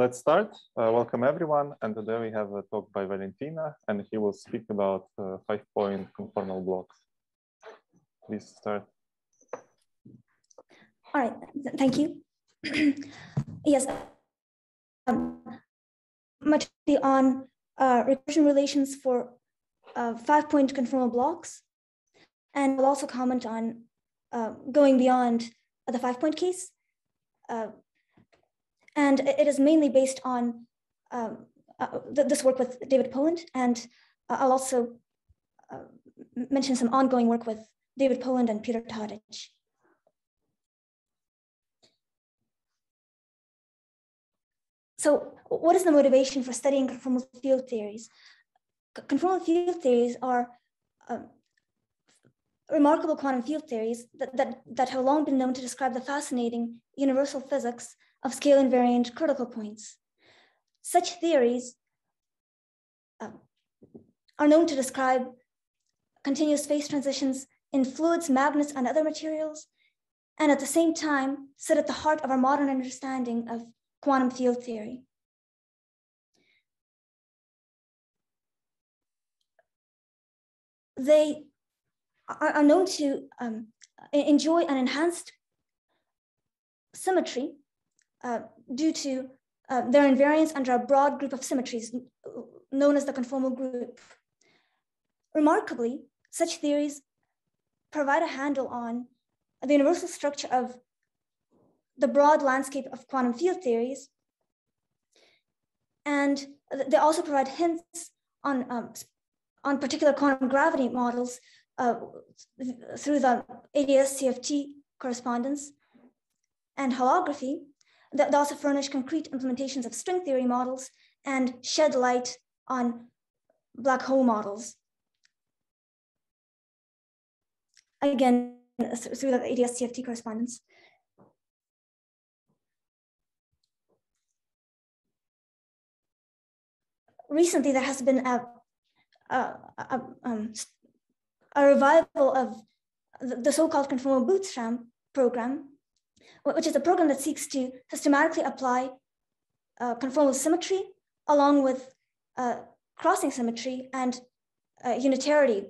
let's start. Uh, welcome everyone. And today we have a talk by Valentina and he will speak about uh, five point conformal blocks. Please start. All right, thank you. yes, um, much on uh, recursion relations for uh, five point conformal blocks. And we'll also comment on uh, going beyond the five point case. And it is mainly based on um, uh, this work with David Poland. And uh, I'll also uh, mention some ongoing work with David Poland and Peter Tadic. So what is the motivation for studying conformal field theories? Conformal field theories are um, remarkable quantum field theories that, that, that have long been known to describe the fascinating universal physics of scale invariant critical points. Such theories uh, are known to describe continuous phase transitions in fluids, magnets, and other materials, and at the same time sit at the heart of our modern understanding of quantum field theory. They are, known to um, enjoy an enhanced symmetry uh, due to uh, their invariance under a broad group of symmetries known as the conformal group. Remarkably, such theories provide a handle on the universal structure of the broad landscape of quantum field theories. And they also provide hints on, um, on particular quantum gravity models uh, through the ADS CFT correspondence and holography that also furnish concrete implementations of string theory models and shed light on black hole models. Again, through the ADS CFT correspondence. Recently, there has been a, a, a, um, a revival of the so-called conformal bootstrap program which is a program that seeks to systematically apply uh, conformal symmetry along with uh, crossing symmetry and uh, unitarity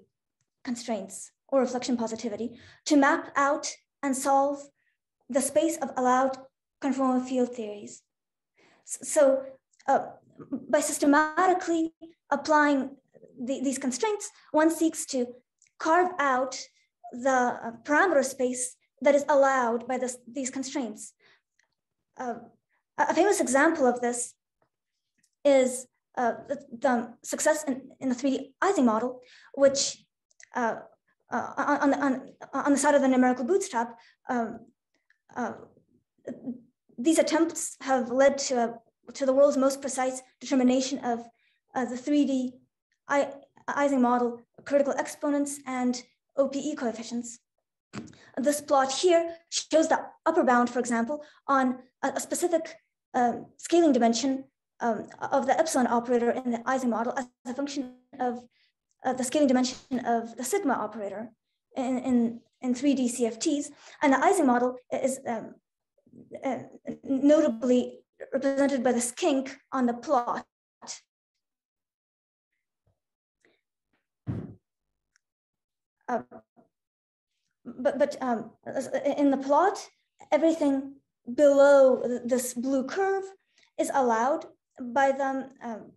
constraints or reflection positivity to map out and solve the space of allowed conformal field theories. So uh, by systematically applying the, these constraints, one seeks to carve out the uh, parameter space that is allowed by this, these constraints. Uh, a famous example of this is uh, the, the, success in, in, the 3D Ising model, which uh, uh, on, the, on, on, the side of the numerical bootstrap, um, uh, these attempts have led to, to the world's most precise determination of uh, the 3D I, Ising model critical exponents and OPE coefficients. This plot here shows the upper bound, for example, on a, a specific um, scaling dimension um, of the epsilon operator in the Ising model as a function of uh, the scaling dimension of the sigma operator in, in, in 3D CFTs. And the Ising model is um, uh, notably represented by the kink on the plot. Uh, but but um, in the plot, everything below this blue curve is allowed by them um,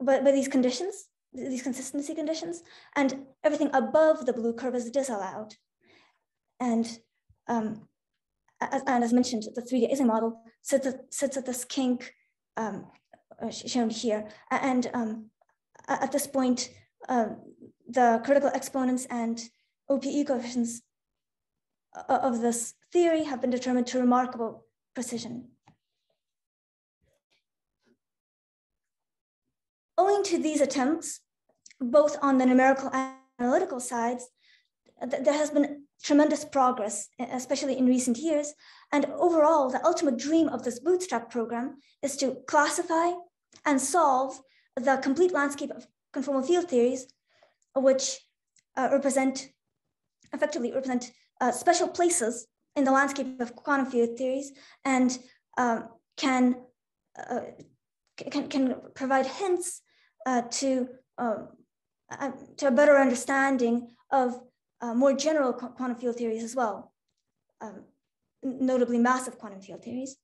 by, by these conditions, these consistency conditions, and everything above the blue curve is disallowed. And um, as, and as mentioned, the 3D Ising model sits at, sits at this kink um, uh, shown here. And um, at this point, uh, the critical exponents and OPE coefficients of this theory have been determined to remarkable precision. Owing to these attempts, both on the numerical and analytical sides, there has been tremendous progress, especially in recent years. And overall, the ultimate dream of this bootstrap program is to classify and solve the complete landscape of conformal field theories, which uh, represent effectively represent uh, special places in the landscape of quantum field theories and um, can uh, can, can provide hints uh, to, um, uh, to a better understanding of uh, more general quantum field theories as well, um, notably massive quantum field theories.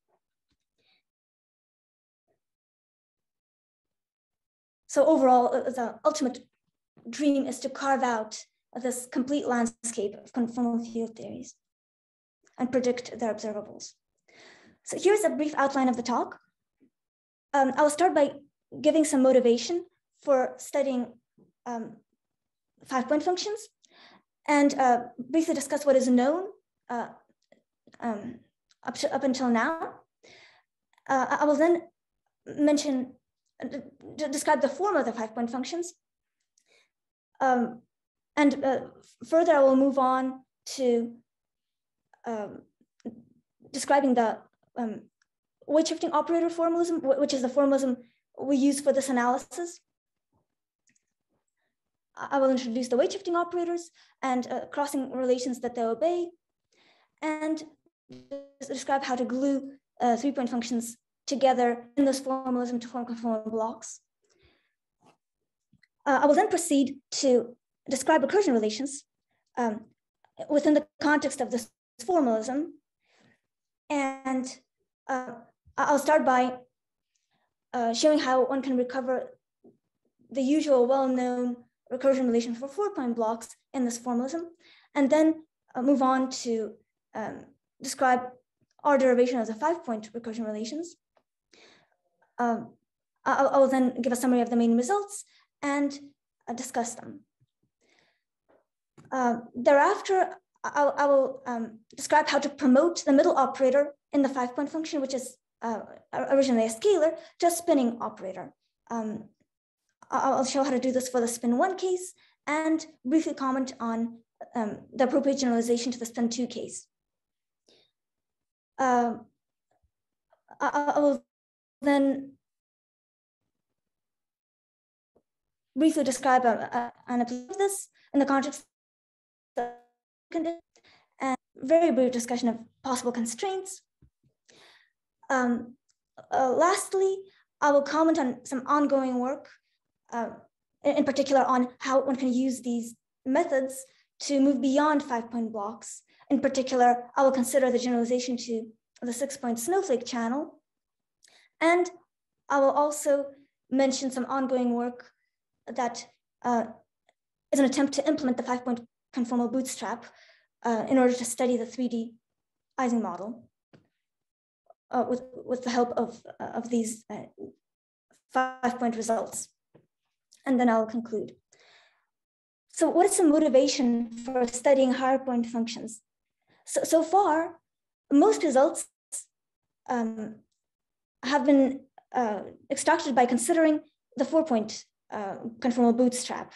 So overall, uh, the ultimate dream is to carve out this complete landscape of conformal field theories and predict their observables. So here's a brief outline of the talk. Um, I'll start by giving some motivation for studying um, five-point functions and uh, briefly discuss what is known uh, um, up, to, up until now. Uh, I will then mention, describe the form of the five-point functions. Um, and uh, further, I will move on to um, describing the um, weight shifting operator formalism, which is the formalism we use for this analysis. I will introduce the weight shifting operators and uh, crossing relations that they obey, and describe how to glue uh, three-point functions together in this formalism to form conformal blocks. Uh, I will then proceed to describe recursion relations um, within the context of this formalism. And uh, I'll start by uh, showing how one can recover the usual well-known recursion relation for four-point blocks in this formalism, and then uh, move on to um, describe our derivation of the five-point recursion relations. Um, I'll, I'll, then give a summary of the main results and uh, discuss them. Uh, thereafter, I'll, I will um, describe how to promote the middle operator in the five-point function, which is uh, originally a scalar, to a spinning operator. Um, I'll show how to do this for the spin one case and briefly comment on um, the appropriate generalization to the spin two case. Uh, I, will then briefly describe a, a, an of this in the context and very brief discussion of possible constraints. Um, uh, lastly, I will comment on some ongoing work uh, in particular on how one can use these methods to move beyond five point blocks. In particular, I will consider the generalization to the six point snowflake channel. And I will also mention some ongoing work that uh, is an attempt to implement the five point conformal bootstrap uh, in order to study the 3D Ising model uh, with, with the help of, of these uh, five point results and then I'll conclude. So what is the motivation for studying higher point functions? So, so far, most results um, have been uh, extracted by considering the four point uh, conformal bootstrap.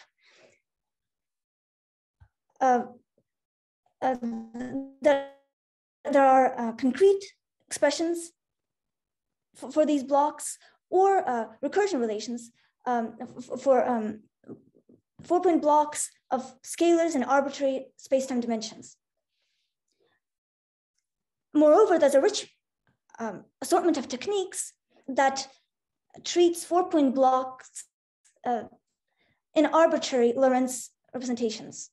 There, there are uh, concrete expressions for, for, these blocks or uh, recursion relations um, for um, four-point blocks of scalars and arbitrary space-time dimensions. Moreover, there's a rich um, assortment of techniques that treats four-point blocks uh, in arbitrary Lorentz representations.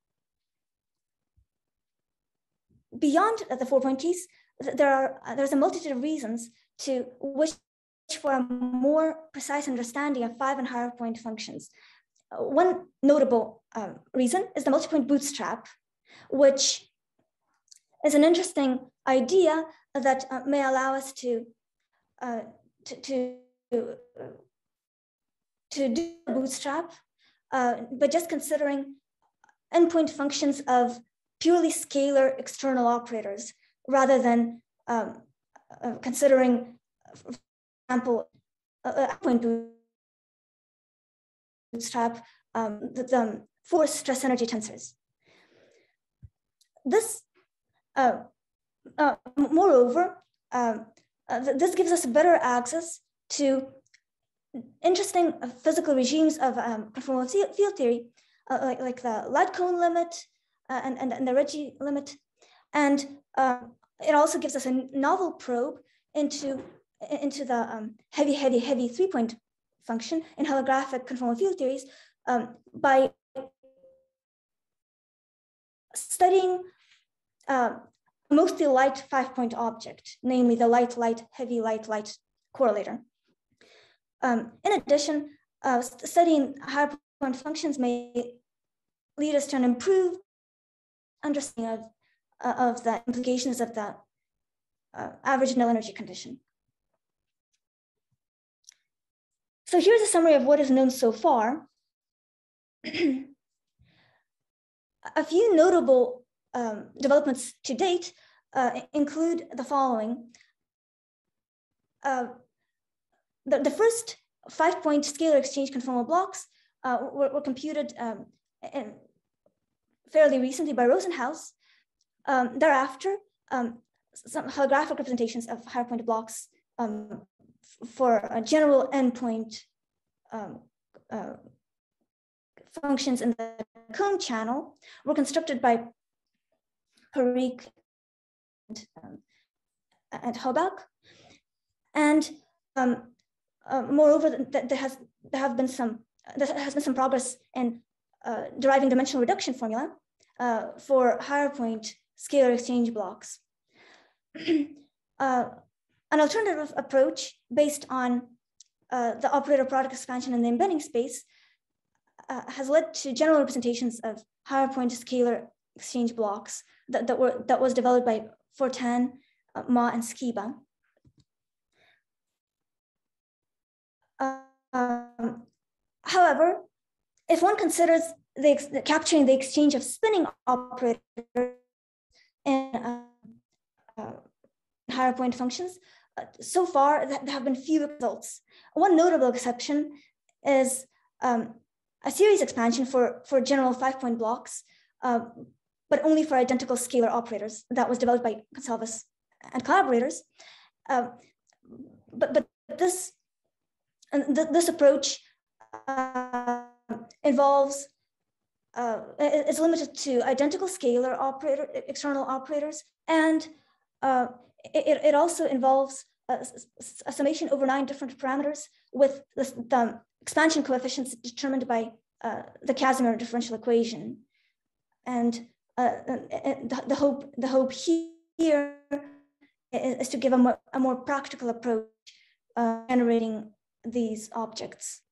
Beyond the four-point case, there are there's a multitude of reasons to wish for a more precise understanding of five and higher point functions. Uh, one notable uh, reason is the multi-point bootstrap, which is an interesting idea that uh, may allow us to, uh, to, to, to do bootstrap, uh, but just considering n-point functions of purely scalar external operators rather than um, uh, considering for example, a point bootstrap um, the, the force stress energy tensors. This, uh, uh, moreover, um, uh, this gives us better access to interesting physical regimes of um, conformal field theory, uh, like, like the light cone limit uh, and, and, and, the Regge limit. And uh, it also gives us a novel probe into into the um, heavy, heavy, heavy three-point function in holographic conformal field theories um, by studying uh, mostly light five-point object, namely the light, light, heavy, light, light correlator. Um, in addition, uh, studying higher point functions may lead us to an improved understanding of, uh, of the implications of the uh, average null energy condition. So here's a summary of what is known so far. a few notable um, developments to date uh, include the following. Uh, the, the first five-point scalar exchange conformal blocks uh, were, were, computed um, fairly recently by Rosenhaus. Um, thereafter, um, some holographic representations of higher point blocks um, for a general n-point um, uh, functions in the comb channel were constructed by Parikh and, um, and Hoback. And um, uh, moreover, th there has there have been some there has been some progress in uh, deriving dimensional reduction formula uh, for higher point scalar exchange blocks. Uh, an alternative approach based on uh, the operator product expansion in the embedding space uh, has led to general representations of higher point scalar exchange blocks that, that, were, that was developed by Fortin, uh, Ma, and Skiba. Um, however, if one considers the, capturing the exchange of spinning operators in uh, uh, higher point functions, uh, so far there have been few results. One notable exception is um, a series expansion for, for general five point blocks, uh, but only for identical scalar operators that was developed by Gonçalves and collaborators. Uh, but, but this, th this approach uh, involves uh, is limited to identical scalar operator, external operators, and uh, it, it also involves a, a, summation over nine different parameters with the, the expansion coefficients determined by uh, the Casimir differential equation. And uh, the, the, hope, the hope here is to give a more, a more practical approach uh, generating these objects.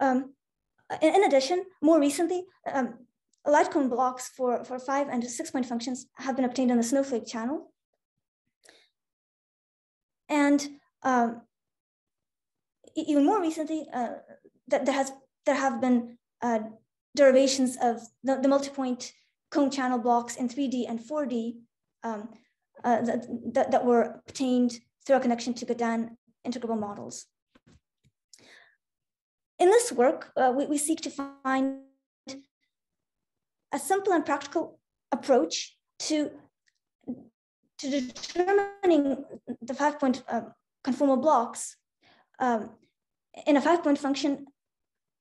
Um, in, in, addition, more recently, um, cone blocks for, for five and six point functions have been obtained on the Snowflake channel. And um, even more recently, uh, that there has there have been uh, derivations of the, the multi-point comb channel blocks in 3D and 4D um, uh, that, that, were obtained through a connection to Gaudin integrable models. In this work, uh, we, we seek to find a simple and practical approach to, to determining the five point uh, conformal blocks um, in a five point function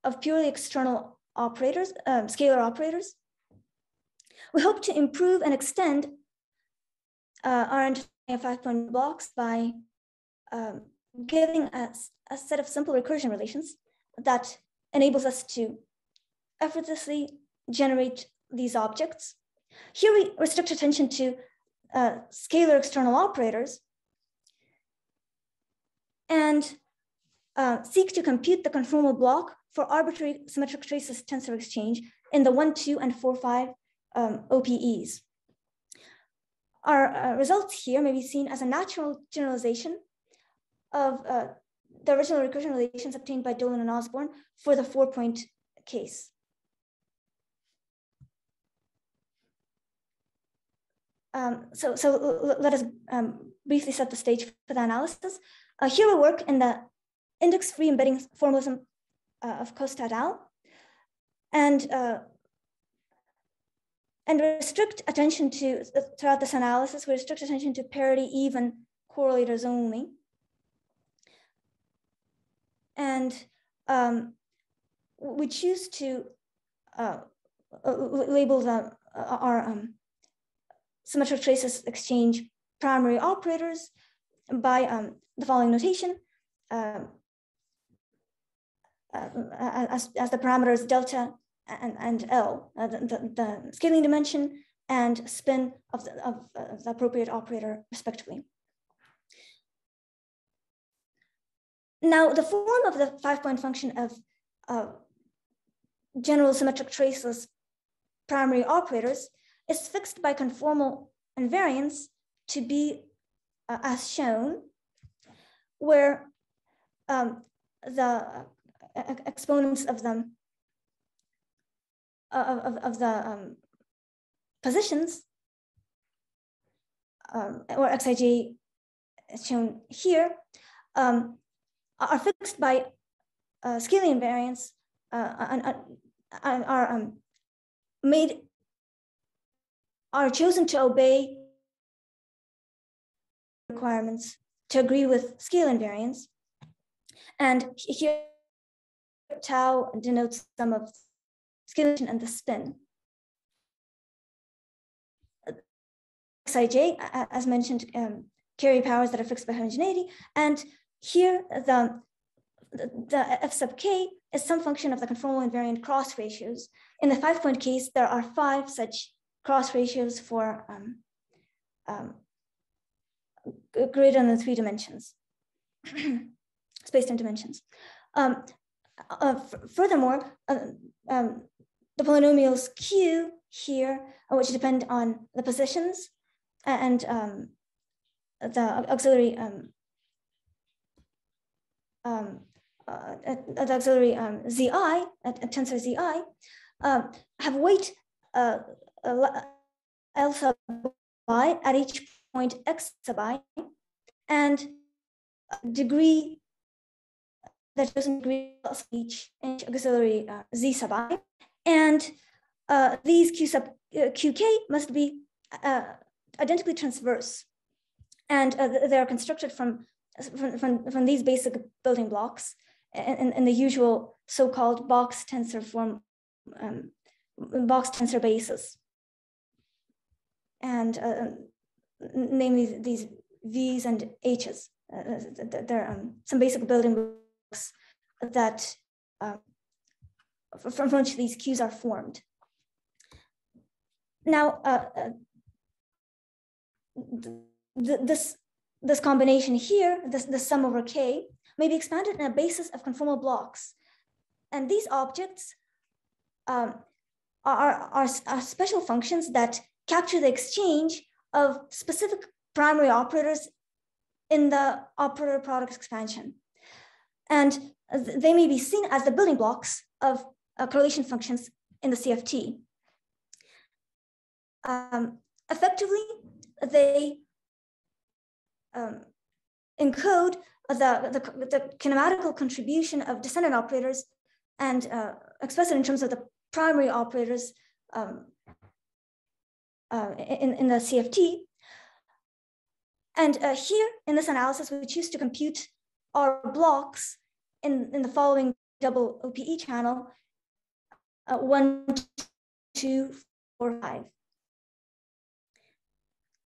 of purely external operators, um, scalar operators. We hope to improve and extend uh, our understanding of five point blocks by um, giving us a set of simple recursion relations that enables us to effortlessly generate these objects. Here we restrict attention to uh, scalar external operators and uh, seek to compute the conformal block for arbitrary symmetric traceless tensor exchange in the 1, 2, and 4, 5 um, OPEs. Our uh, results here may be seen as a natural generalization of uh, the original recursion relations obtained by Dolan and Osborn for the four-point case. Um, so, so let us um, briefly set the stage for the analysis. Uh, here we work in the index-free embedding formalism uh, of Costa al. And, uh, and restrict attention to, throughout this analysis, we restrict attention to parity even correlators only. And um, we choose to uh, label the, uh, our um, symmetric traceless exchange primary operators by um, the following notation um, uh, as, as the parameters delta and, and L, uh, the, the, scaling dimension and spin of the, of the appropriate operator respectively. Now, the form of the five-point function of uh, general symmetric traceless primary operators is fixed by conformal invariance to be uh, as shown, where um, the uh, exponents of them uh, of, of the um, positions um, or xij is shown here um, are fixed by uh, scaling invariance uh, and, and are um, made are chosen to obey requirements to agree with scale invariance. And here tau denotes some of scale and the spin. Xij, as mentioned, um, carry powers that are fixed by homogeneity. And here the, the f sub k is some function of the conformal invariant cross ratios. In the five point case, there are five such cross ratios for um, um, greater than three dimensions, space time dimensions. Um, uh, furthermore, uh, um, the polynomials q here, uh, which depend on the positions and um, the auxiliary um, um, uh, auxiliary um, zi, at, tensor zi, um, have weight uh, L sub i at each point x sub i and degree that doesn't agree each, each auxiliary uh, z sub i. And uh, these q sub uh, qk must be uh, identically transverse. And uh, they're constructed from, from, from, from, these basic building blocks and, in the usual so-called box tensor form, um, box tensor basis and uh, namely these V's and H's. Uh, there are um, some basic building blocks that uh, from which these Qs are formed. Now, uh, uh, th this, this combination here, this, the sum over K, may be expanded in a basis of conformal blocks. And these objects um, are, are, are special functions that capture the exchange of specific primary operators in the operator product expansion. And they may be seen as the building blocks of uh, correlation functions in the CFT. Um, effectively, they um, encode the, the, the, kinematical contribution of descendant operators and uh, express it in terms of the primary operators um, uh, in, in the CFT. And uh, here in this analysis, we choose to compute our blocks in, in the following double OPE channel, uh, one, two, four, five.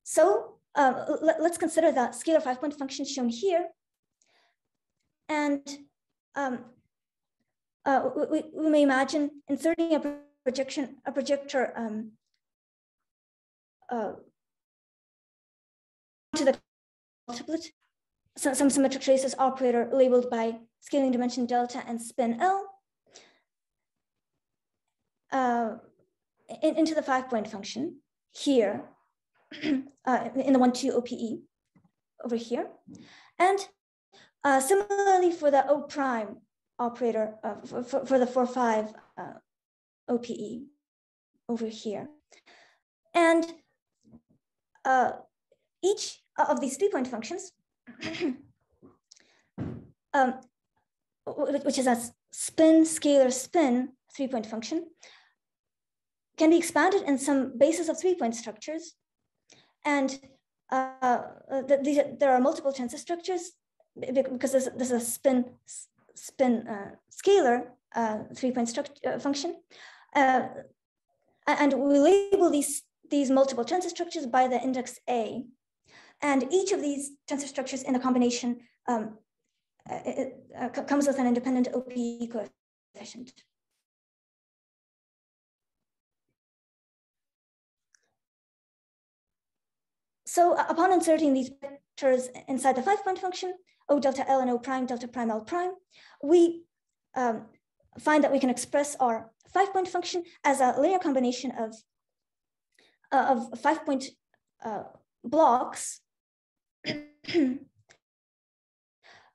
So uh, let, us consider the scalar five-point function shown here. And um, uh, we, we may imagine inserting a projection, a projector um, uh, to the multiplet, some, some symmetric traceless operator labeled by scaling dimension delta and spin L uh, in, into the five point function here uh, in the one, two OPE over here. And uh, similarly for the O prime operator uh, for, for, the four, five uh, OPE over here. And uh, each of these three-point functions, um, which is a spin, scalar spin three-point function, can be expanded in some basis of three-point structures. And uh, the, these, there are multiple tensor structures because this, this is a spin, spin uh, scalar uh, three-point uh, function. Uh, and we label these these multiple tensor structures by the index A. And each of these tensor structures in the combination um, it, comes with an independent OPE coefficient. So uh, upon inserting these vectors inside the five point function, O delta L and O prime delta prime L prime, we um, find that we can express our five point function as a linear combination of, uh, of five point uh, blocks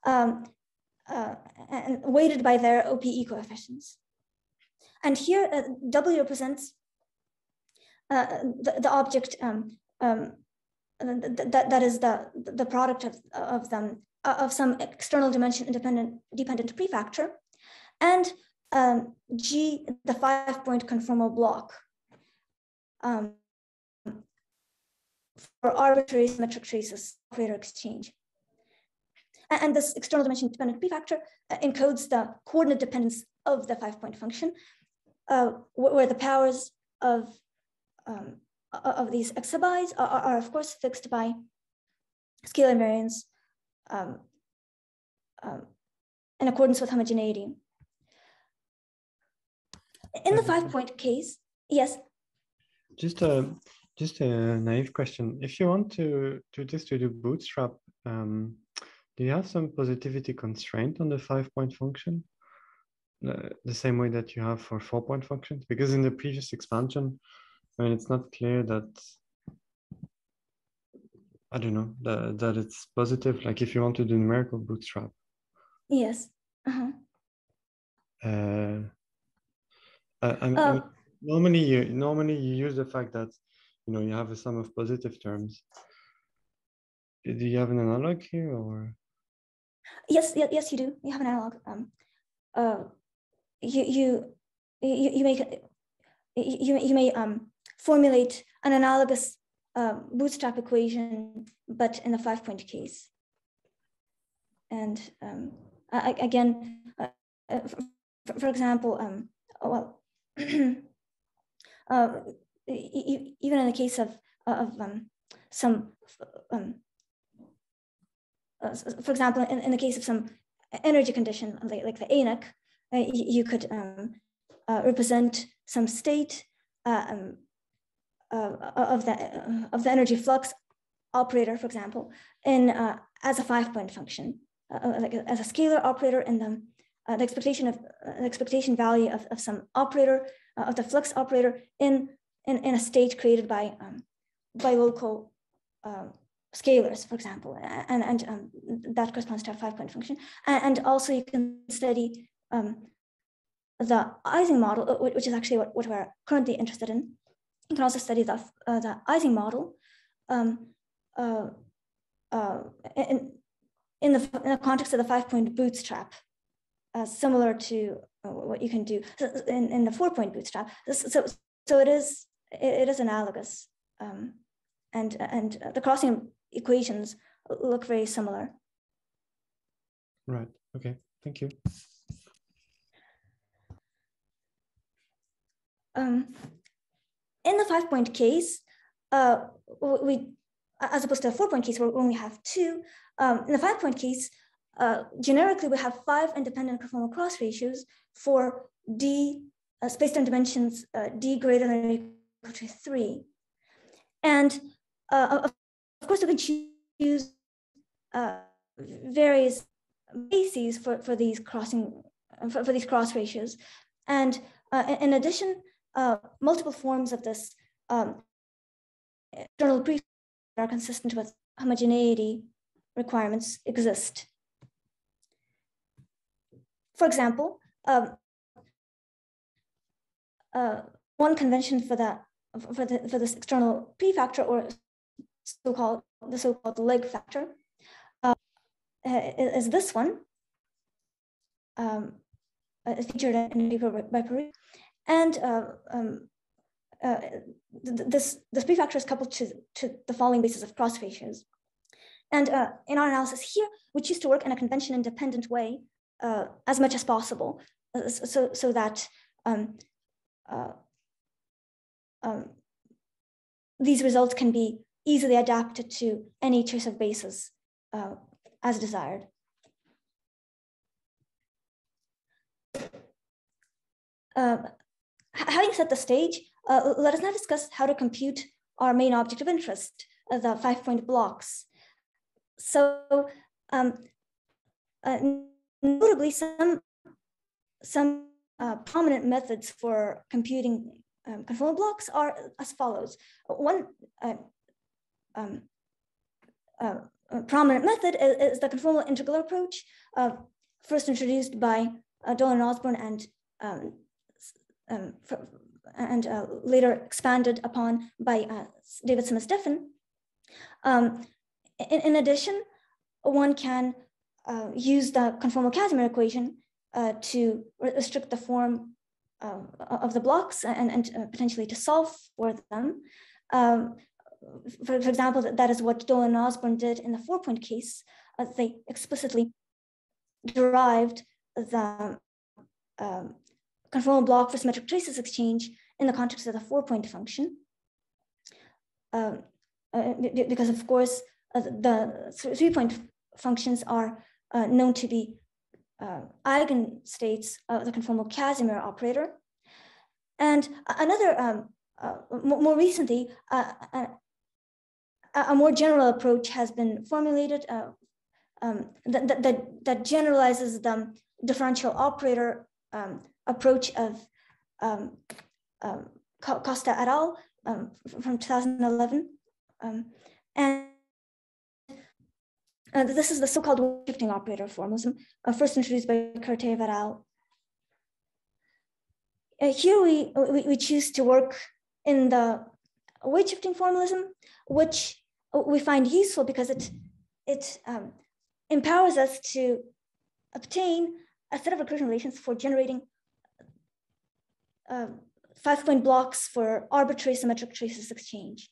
um, uh, and weighted by their OPE coefficients. And here uh, W represents uh, the, the object um, um, that, that is the, the product of, of them uh, of some external dimension independent dependent prefactor, and um, G, the five point conformal block um, for arbitrary symmetric traceless operator exchange. And this external dimension dependent prefactor uh, encodes the coordinate dependence of the five point function, uh, where the powers of um, of these x sub i's are, are, of course fixed by scalar invariance um, um, in accordance with homogeneity. In the five point case, yes. Just a just a naive question. If you want to to just to do bootstrap, um, do you have some positivity constraint on the five point function? Uh, the same way that you have for four point functions? Because in the previous expansion, I mean, it's not clear that I don't know that that it's positive. Like if you want to do numerical bootstrap. Yes. Uh-huh. Uh, I, I, I uh, normally you normally you use the fact that you know you have a sum of positive terms. Do you have an analog here or? Yes, yes, yes, you do. You have an analog. Um, uh, you you you, you make you you may um formulate an analogous uh, bootstrap equation, but in the five point case. And um, I, again, uh, uh for, for, example, um, well, uh, even in the case of, of um, some, um, uh, for example, in, in the case of some energy condition, like, like the ANEC, uh, you, you, could um, represent some state um, uh, of the uh, of the energy flux operator, for example, in uh, as a five point function, like as a scalar operator in the the expectation of the expectation value of, of some operator of the flux operator in in, in a state created by um, by local um, scalars, for example, and, and um, that corresponds to a five-point function. And, and, also you can study um, the Ising model, which is actually what, what we're currently interested in, you can also study the, uh, the Ising model um, uh, uh, in, in, the, in the context of the five-point bootstrap, uh, similar to uh, what you can do in, in the four-point bootstrap. So, so it is it is analogous, um, and and the crossing equations look very similar. Right. Okay. Thank you. Um, in the five point case, uh, we, as opposed to a four point case where we only have two, um, in the five point case, uh, generically we have five independent conformal cross ratios for D uh, space-time dimensions uh, D greater than or equal to three. And uh, of course we can choose uh, various bases for, for these crossing, for, for these cross ratios. And in addition, uh, multiple forms of this um, external prefix are consistent with homogeneity requirements exist. For example, um, uh, one convention for that for, the, for this external prefactor or so-called the so-called leg factor uh, is this one um, featured in paper by. And uh, um, uh, this, this prefactor is coupled to, to the following basis of cross ratios. And uh, in our analysis here, we choose to work in a convention independent way uh, as much as possible uh, so, so that um, uh, um, these results can be easily adapted to any choice of basis uh, as desired. Having set the stage, uh, let us now discuss how to compute our main object of interest, uh, the five-point blocks. So um, uh, notably, some, some uh, prominent methods for computing um, conformal blocks are as follows. One uh, um, uh, prominent method is, is, the conformal integral approach, first introduced by Dolan Osborn and um, um and uh, later expanded upon by uh, David Simmons-Duffin. Um, in, in, addition, one can use the conformal Casimir equation to restrict the form uh, of the blocks and, and uh, potentially to solve for them. Um, for, for, example, that is what Dolan and Osborn did in the four point case. Uh, they explicitly derived the um, conformal block for symmetric traceless exchange in the context of the four point function. Um, uh, because of course, uh, the three point functions are uh, known to be uh, eigenstates of the conformal Casimir operator. And another, um, uh, more recently, uh, a, more general approach has been formulated um, that, that, that generalizes the differential operator um, approach of um, um Costa et al. Um, from 2011. Um, and uh, this is the so-called shifting operator formalism, uh, first introduced by Karateev et al. Uh, here we, we, we, choose to work in the weight shifting formalism, which we find useful because it, it um, empowers us to obtain a set of recursion relations for generating uh, five-point blocks for arbitrary symmetric traceless exchange.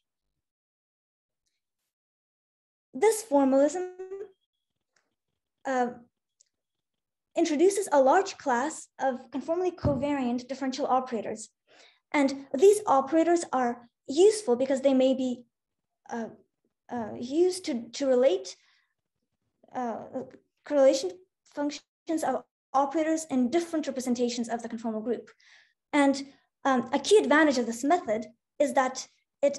This formalism uh, introduces a large class of conformally covariant differential operators. And these operators are useful because they may be uh, uh, used to, to relate uh, correlation functions of operators in different representations of the conformal group. And um, a key advantage of this method is that it,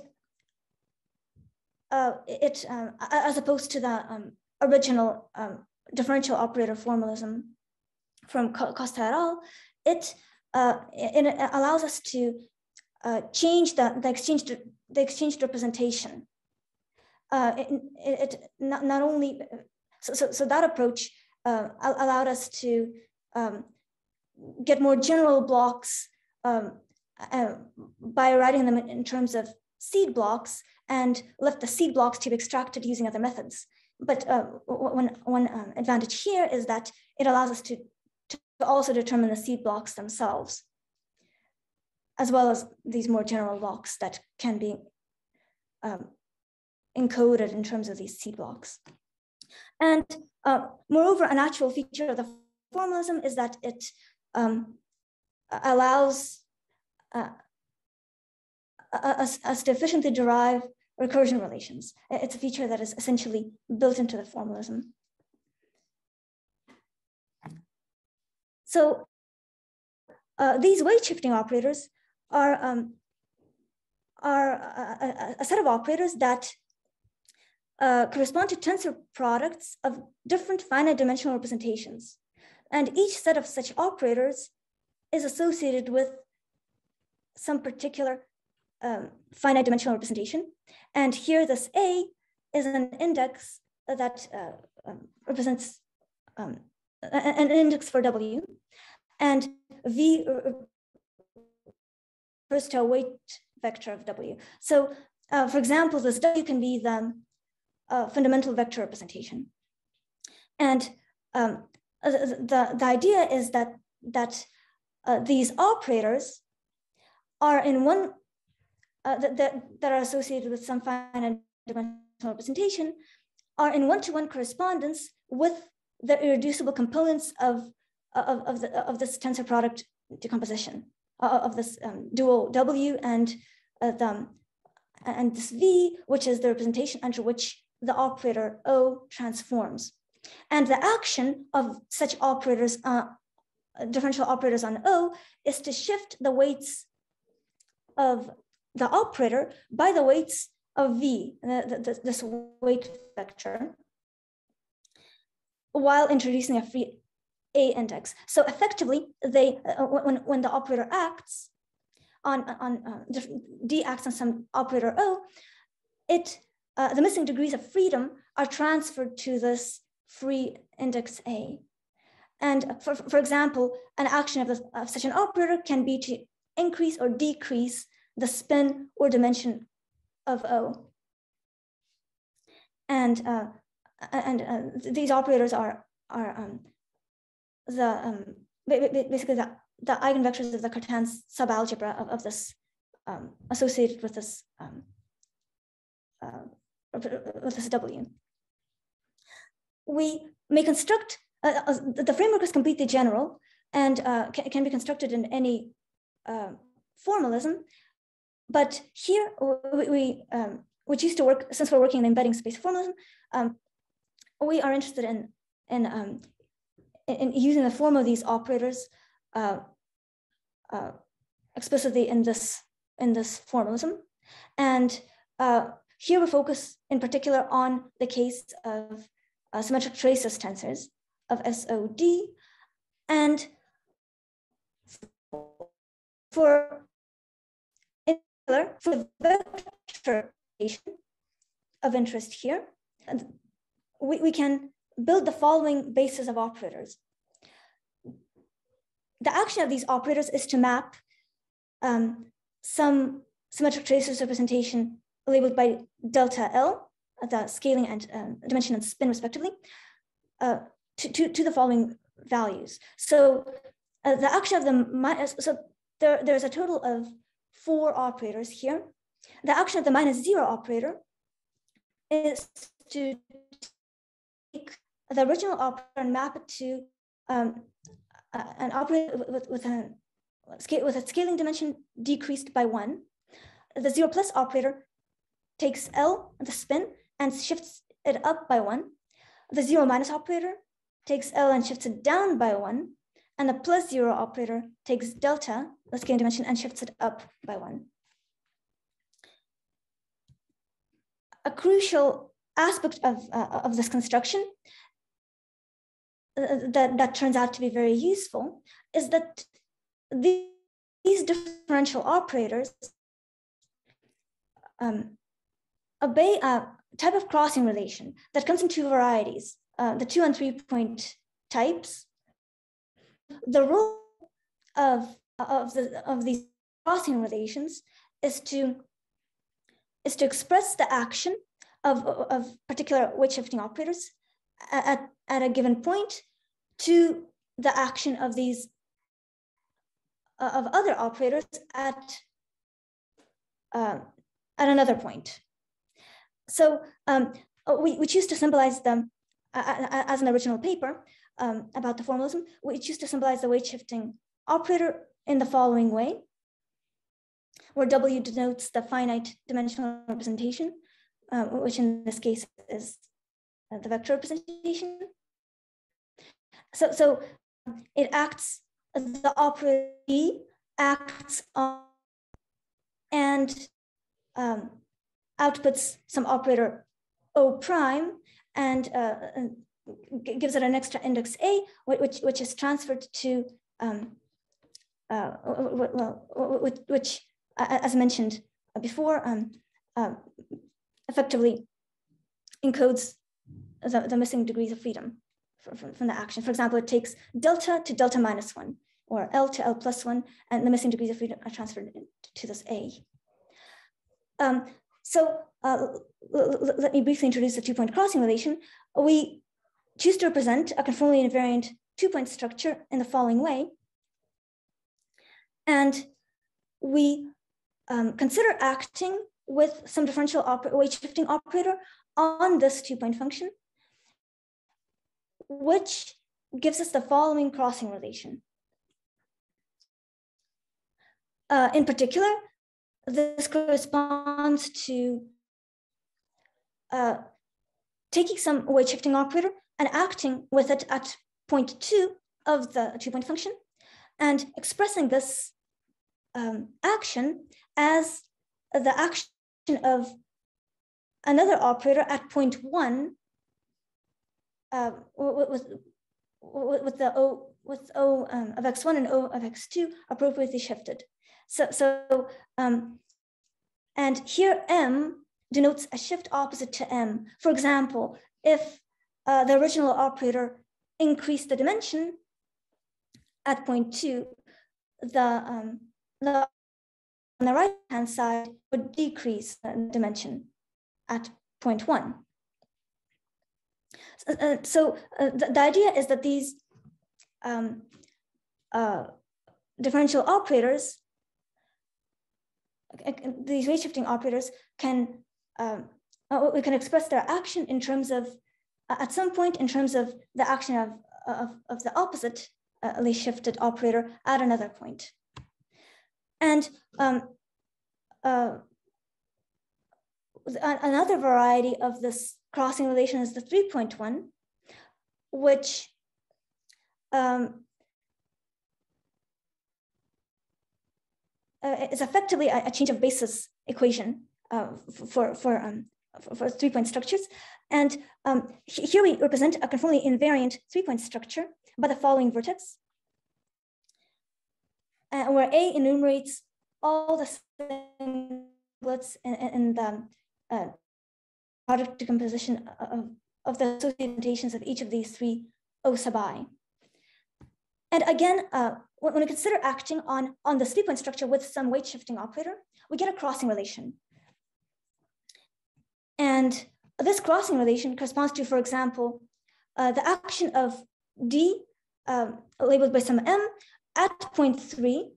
uh, it um, as opposed to the um, original um, differential operator formalism from Costa et al., it, uh, it allows us to uh, change the, the, exchange, the exchange representation. Uh, it, it, not, not only, so, so, so that approach uh, allowed us to um, get more general blocks um, uh, by writing them in terms of seed blocks and left the seed blocks to be extracted using other methods. But uh, one, one um, advantage here is that it allows us to, to also determine the seed blocks themselves, as well as these more general blocks that can be um, encoded in terms of these seed blocks. And uh, moreover, a natural feature of the formalism is that it um, allows uh, us, us to efficiently derive recursion relations. It's a feature that is essentially built into the formalism. So uh, these weight shifting operators are, um, are a, a, set of operators that uh, correspond to tensor products of different finite dimensional representations. And each set of such operators is associated with some particular um, finite dimensional representation. And here this A is an index that uh, um, represents um, an index for W. And V refers to a weight vector of W. So uh, for example, this W can be the uh, fundamental vector representation. And um, the, the idea is that, that uh, these operators are in one uh, that, that, that are associated with some finite dimensional representation are in one-to-one correspondence with the irreducible components of, of, of, the, of this tensor product decomposition uh, of this um, dual W and uh, the, and this V, which is the representation under which the operator O transforms. And the action of such operators, uh, differential operators on O, is to shift the weights of the operator by the weights of V, the, this weight vector, while introducing a free A index. So effectively, they uh, when, when the operator acts on, on uh, D acts on some operator O, it uh, the missing degrees of freedom are transferred to this free index A. And for, for example, an action of, of such an operator can be to increase or decrease the spin or dimension of O. And, uh, and uh, these operators are, are um, the, um, basically the, the eigenvectors of the Cartan subalgebra of, of this um, associated with this um, uh, with this W. We may construct, uh, uh, the framework is completely general and uh, can, can, be constructed in any uh, formalism, but here we, we um, which used to work, since we're working in embedding space formalism, um, we are interested in, in, um, in using the form of these operators uh, uh, explicitly in this, in this formalism. And here we focus in particular on the case of symmetric traceless tensors of SOD. And for, for the vector of interest here, we, we can build the following basis of operators. The action of these operators is to map um, some symmetric traceless representation labeled by delta L, the scaling and um, dimension and spin respectively, uh, to, to, to the following values. So uh, the action of the, so there, there's a total of four operators here. The action of the minus zero operator is to take the original operator and map it to um, an operator with, with, a, with a scaling dimension decreased by one. The zero plus operator takes L, the spin, and shifts it up by one. The zero minus operator takes L and shifts it down by one. And the plus zero operator takes delta, the scaling dimension, and shifts it up by one. A crucial aspect of, uh, of this construction uh, that, that turns out to be very useful is that these, these differential operators um, obey a type of crossing relation that comes in two varieties, uh, the two and three point types. The role of, of, the, of these crossing relations is to, is to express the action of, of particular weight shifting operators at, at a given point to the action of these of other operators at uh, at another point. So um, we, we choose to symbolize them as an original paper um, about the formalism. We choose to symbolize the weight shifting operator in the following way, where W denotes the finite dimensional representation, uh, which in this case is uh, the vector representation. So, so it acts, the operator acts on, and um, outputs some operator O prime and, uh, gives it an extra index A, which, which is transferred to, um, uh, well, which, as mentioned before, um, uh, effectively encodes the, the missing degrees of freedom from, from the action. For example, it takes delta to delta minus one, or L to L plus one, and the missing degrees of freedom are transferred to this A. Um, so uh, let me briefly introduce the two-point crossing relation. We choose to represent a conformally invariant two-point structure in the following way. And we um, consider acting with some differential weight shifting operator on this two-point function, which gives us the following crossing relation. Uh, in particular, this corresponds to uh, taking some weight shifting operator and acting with it at point two of the two point function and expressing this um, action as the action of another operator at point one uh, with, with, the O with O um, of x1 and O of x2 appropriately shifted. So, so um, and here M denotes a shift opposite to M. For example, if uh, the original operator increased the dimension at point two, the, um, the on the right hand side would decrease the dimension at point one. So, uh, so uh, the, the, idea is that these um, uh, differential operators, uh, these weight shifting operators can, um, uh, we can express their action in terms of, uh, at some point in terms of the action of, of, of the opposite uh, shifted operator at another point. And um, uh, another variety of this crossing relation is the three-point one, which um, uh, is effectively a, a, change of basis equation uh, for, for, um, for, three-point structures. And um, here we represent a conformally invariant three-point structure by the following vertex, uh, where A enumerates all the singlets in, in the uh, product decomposition of, of the associations of each of these three O sub i. And again, uh, when, we consider acting on, on the three-point structure with some weight shifting operator, we get a crossing relation. And this crossing relation corresponds to, for example, uh, the action of D um, labeled by some M at point three.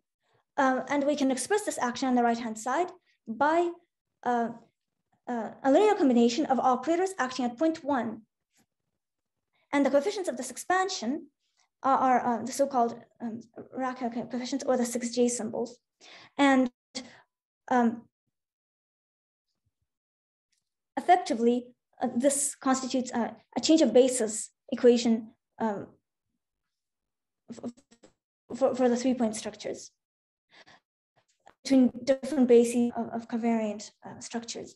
Uh, and we can express this action on the right-hand side by uh, uh, a linear combination of operators acting at point one. And the coefficients of this expansion are, are uh, the so-called um, coefficients or the 6J symbols. And um, effectively, uh, this constitutes a, a, change of basis equation um, for, for the three-point structures between different bases of, of covariant uh, structures.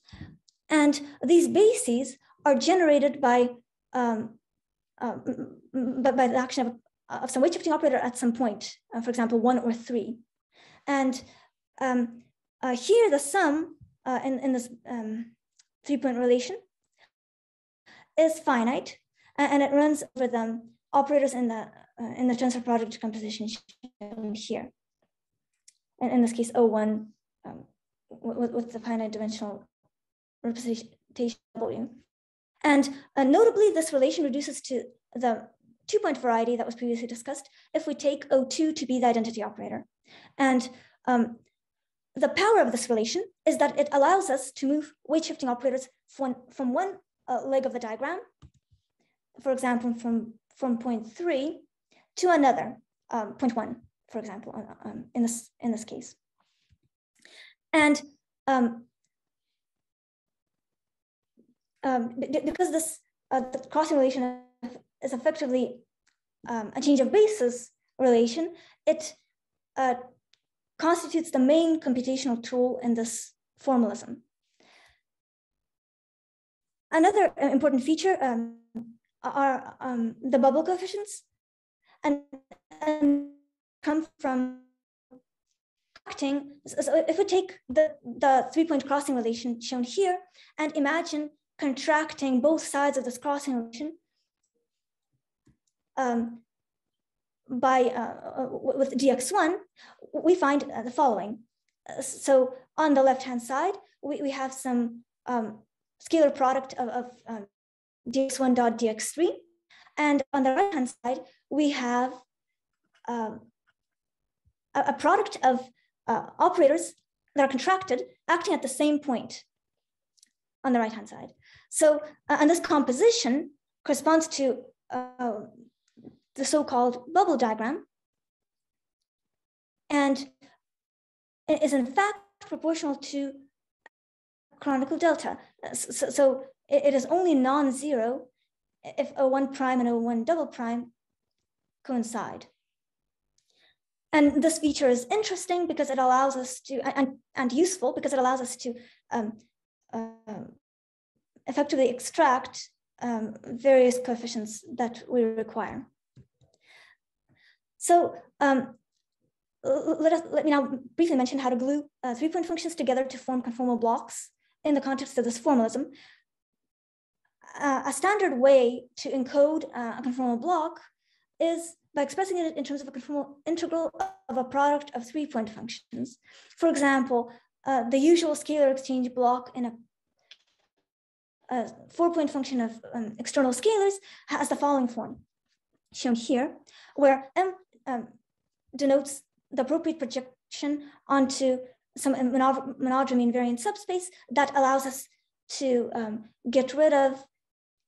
And these bases are generated by, um, uh, by, by, the action of, of some weight shifting operator at some point, uh, for example, one or three. And um, uh, here the sum uh, in, in this um, three-point relation is finite, and it runs over the operators in the uh, in the tensor product composition here. And in this case, O1 um, with, with the finite dimensional representation W. And uh, notably, this relation reduces to the two-point variety that was previously discussed if we take O2 to be the identity operator. And um, the power of this relation is that it allows us to move weight shifting operators from, from one uh, leg of the diagram, for example, from, from point three to another, um, point one, for example, um, in, this, in this case. And um, um, because this uh, the crossing relation is effectively um, a change of basis relation, it uh, constitutes the main computational tool in this formalism. Another uh, important feature um, are um, the bubble coefficients and, and come from acting. So if we take the, the three-point crossing relation shown here and imagine contracting both sides of this crossing relation um, by uh, with dx1, we find uh, the following. Uh, so on the left-hand side, we, we have some um, scalar product of, of um, dx1 dot dx3. And on the right-hand side, we have um, a, a, product of uh, operators that are contracted acting at the same point on the right-hand side. So, uh, and this composition corresponds to uh, the so-called bubble diagram. And it is in fact proportional to Kronecker delta. So, so it, is only non-zero if O1 prime and O1 double prime coincide. And this feature is interesting because it allows us to, and, and useful because it allows us to um, uh, effectively extract um, various coefficients that we require. So um, let, us, let me now briefly mention how to glue uh, three-point functions together to form conformal blocks in the context of this formalism. Uh, a standard way to encode uh, a conformal block is by expressing it in terms of a conformal integral of a product of three-point functions. For example, uh, the usual scalar exchange block in a, a four-point function of um, external scalars has the following form, shown here, where m um, denotes the appropriate projection onto some monodromy invariant subspace that allows us to um, get rid of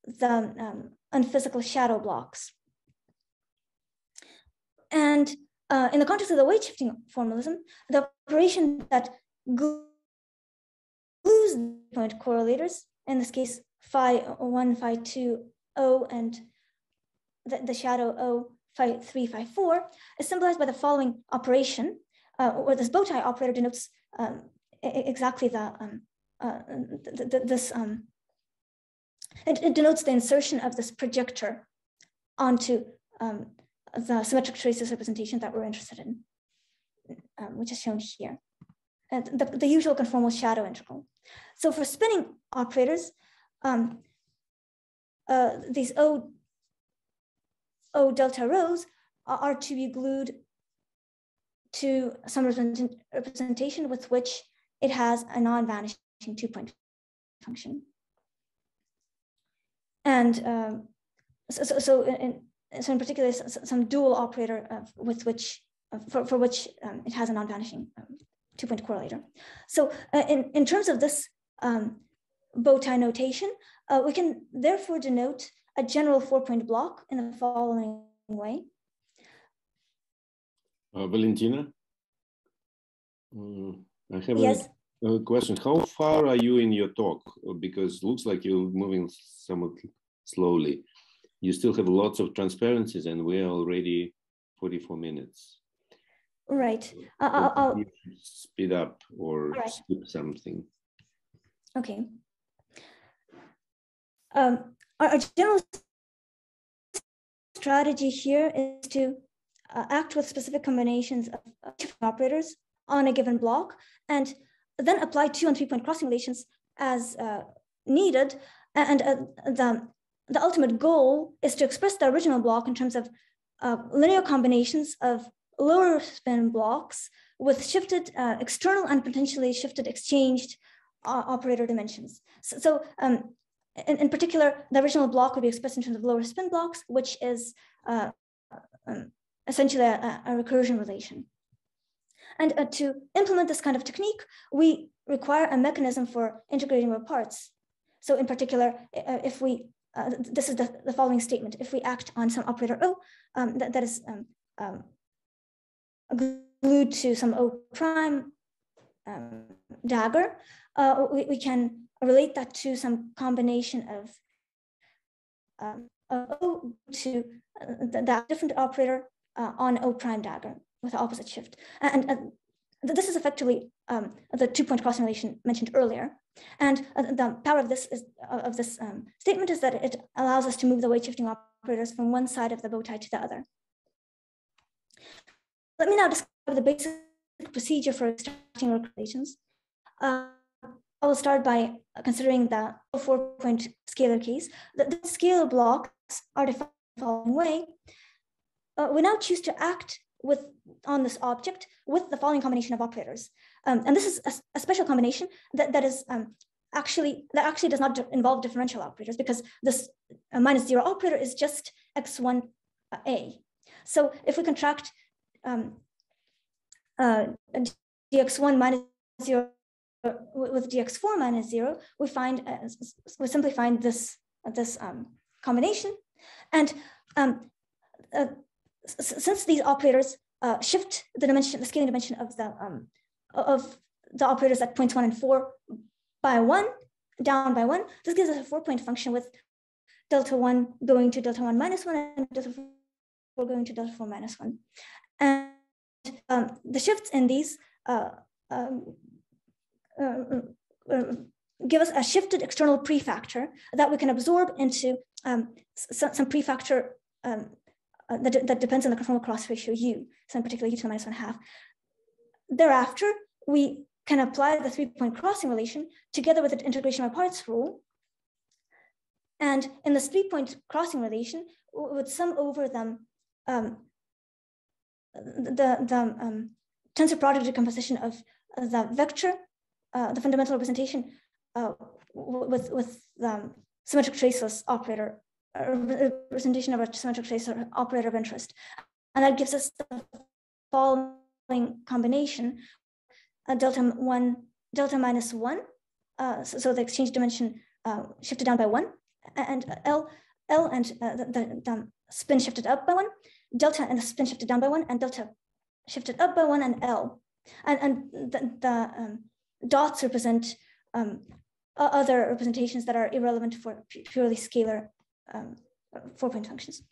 the um, unphysical shadow blocks. And uh, in the context of the weight shifting formalism, the operation that glues point correlators, in this case, phi 1, phi 2, O, and the, the shadow O, phi 3, phi 4, is symbolized by the following operation, uh, where this bow tie operator denotes um, exactly the, um, uh, th th this, um, it, it, denotes the insertion of this projector onto um, the symmetric traceless representation that we're interested in, um, which is shown here. And the, the usual conformal shadow integral. So for spinning operators, um, uh, these O, O delta rows are to be glued to some representation with which it has a non-vanishing two-point function. And um, so, so, so, in, so in particular, some dual operator uh, with which, for, for which um, it has a non-vanishing um, two-point correlator. So uh, in, in terms of this um, bow tie notation, uh, we can therefore denote a general four-point block in the following way. Uh, Valentina, uh, I have yes. a, a, question. How far are you in your talk? Because it looks like you're moving somewhat slowly. You still have lots of transparencies and we're already 44 minutes. Right. Uh, I'll, I'll, speed up or right. skip something. Okay. Um, our, our general strategy here is to uh, act with specific combinations of operators on a given block and then apply two and three point crossing relations as uh, needed. And uh, the, the ultimate goal is to express the original block in terms of uh, linear combinations of lower spin blocks with shifted uh, external and potentially shifted exchanged uh, operator dimensions. So, so um, in, in, particular, the original block would be expressed in terms of lower spin blocks, which is uh, um, essentially a, a, recursion relation. And uh, to implement this kind of technique, we require a mechanism for integrating our parts. So in particular, uh, if we, uh, this is the, the following statement, if we act on some operator O um, that, that is um, um, glued to some O prime um, dagger, uh, we, we can relate that to some combination of um, O to uh, that different operator uh, on O prime dagger with the opposite shift. And, and this is effectively um, the two-point crossing relation mentioned earlier. And uh, the power of this is uh, of this um, statement is that it allows us to move the weight shifting operators from one side of the bow tie to the other. Let me now describe the basic procedure for extracting relations. Uh, I will start by considering the four-point scalar case. The, the scalar blocks are defined the following way. Uh, we now choose to act with on this object with the following combination of operators. Um, and this is a, a, special combination that, that is um, actually, that actually does not involve differential operators because this uh, minus zero operator is just x1a. Uh, so if we contract um, uh, dx1 minus zero with dx4 minus zero, we find, uh, we simply find this, this um, combination. And um, uh, since these operators uh, shift the dimension, the scaling dimension of the um, of the operators at points one and four by one, down by one. This gives us a four point function with delta one going to delta one minus one and delta four going to delta four minus one. And um, the shifts in these uh, um, uh, uh, give us a shifted external prefactor that we can absorb into um, some, some prefactor um, uh, that, that depends on the conformal cross ratio u, so in particular u to the minus one half. Thereafter, we can apply the three-point crossing relation together with the integration by parts rule. And in this three-point crossing relation, we would sum over them um, the, the um, tensor product decomposition of the vector, uh, the fundamental representation uh, with, with the symmetric traceless operator, uh, representation of a symmetric traceless operator of interest. And that gives us the following combination, uh, delta one, delta minus one, uh, so, so, the exchange dimension shifted down by one, and L, L and the, the, the spin shifted up by one, delta and the spin shifted down by one, and delta shifted up by one, and L. And, and the, the um, dots represent um, other representations that are irrelevant for purely scalar um, four-point functions.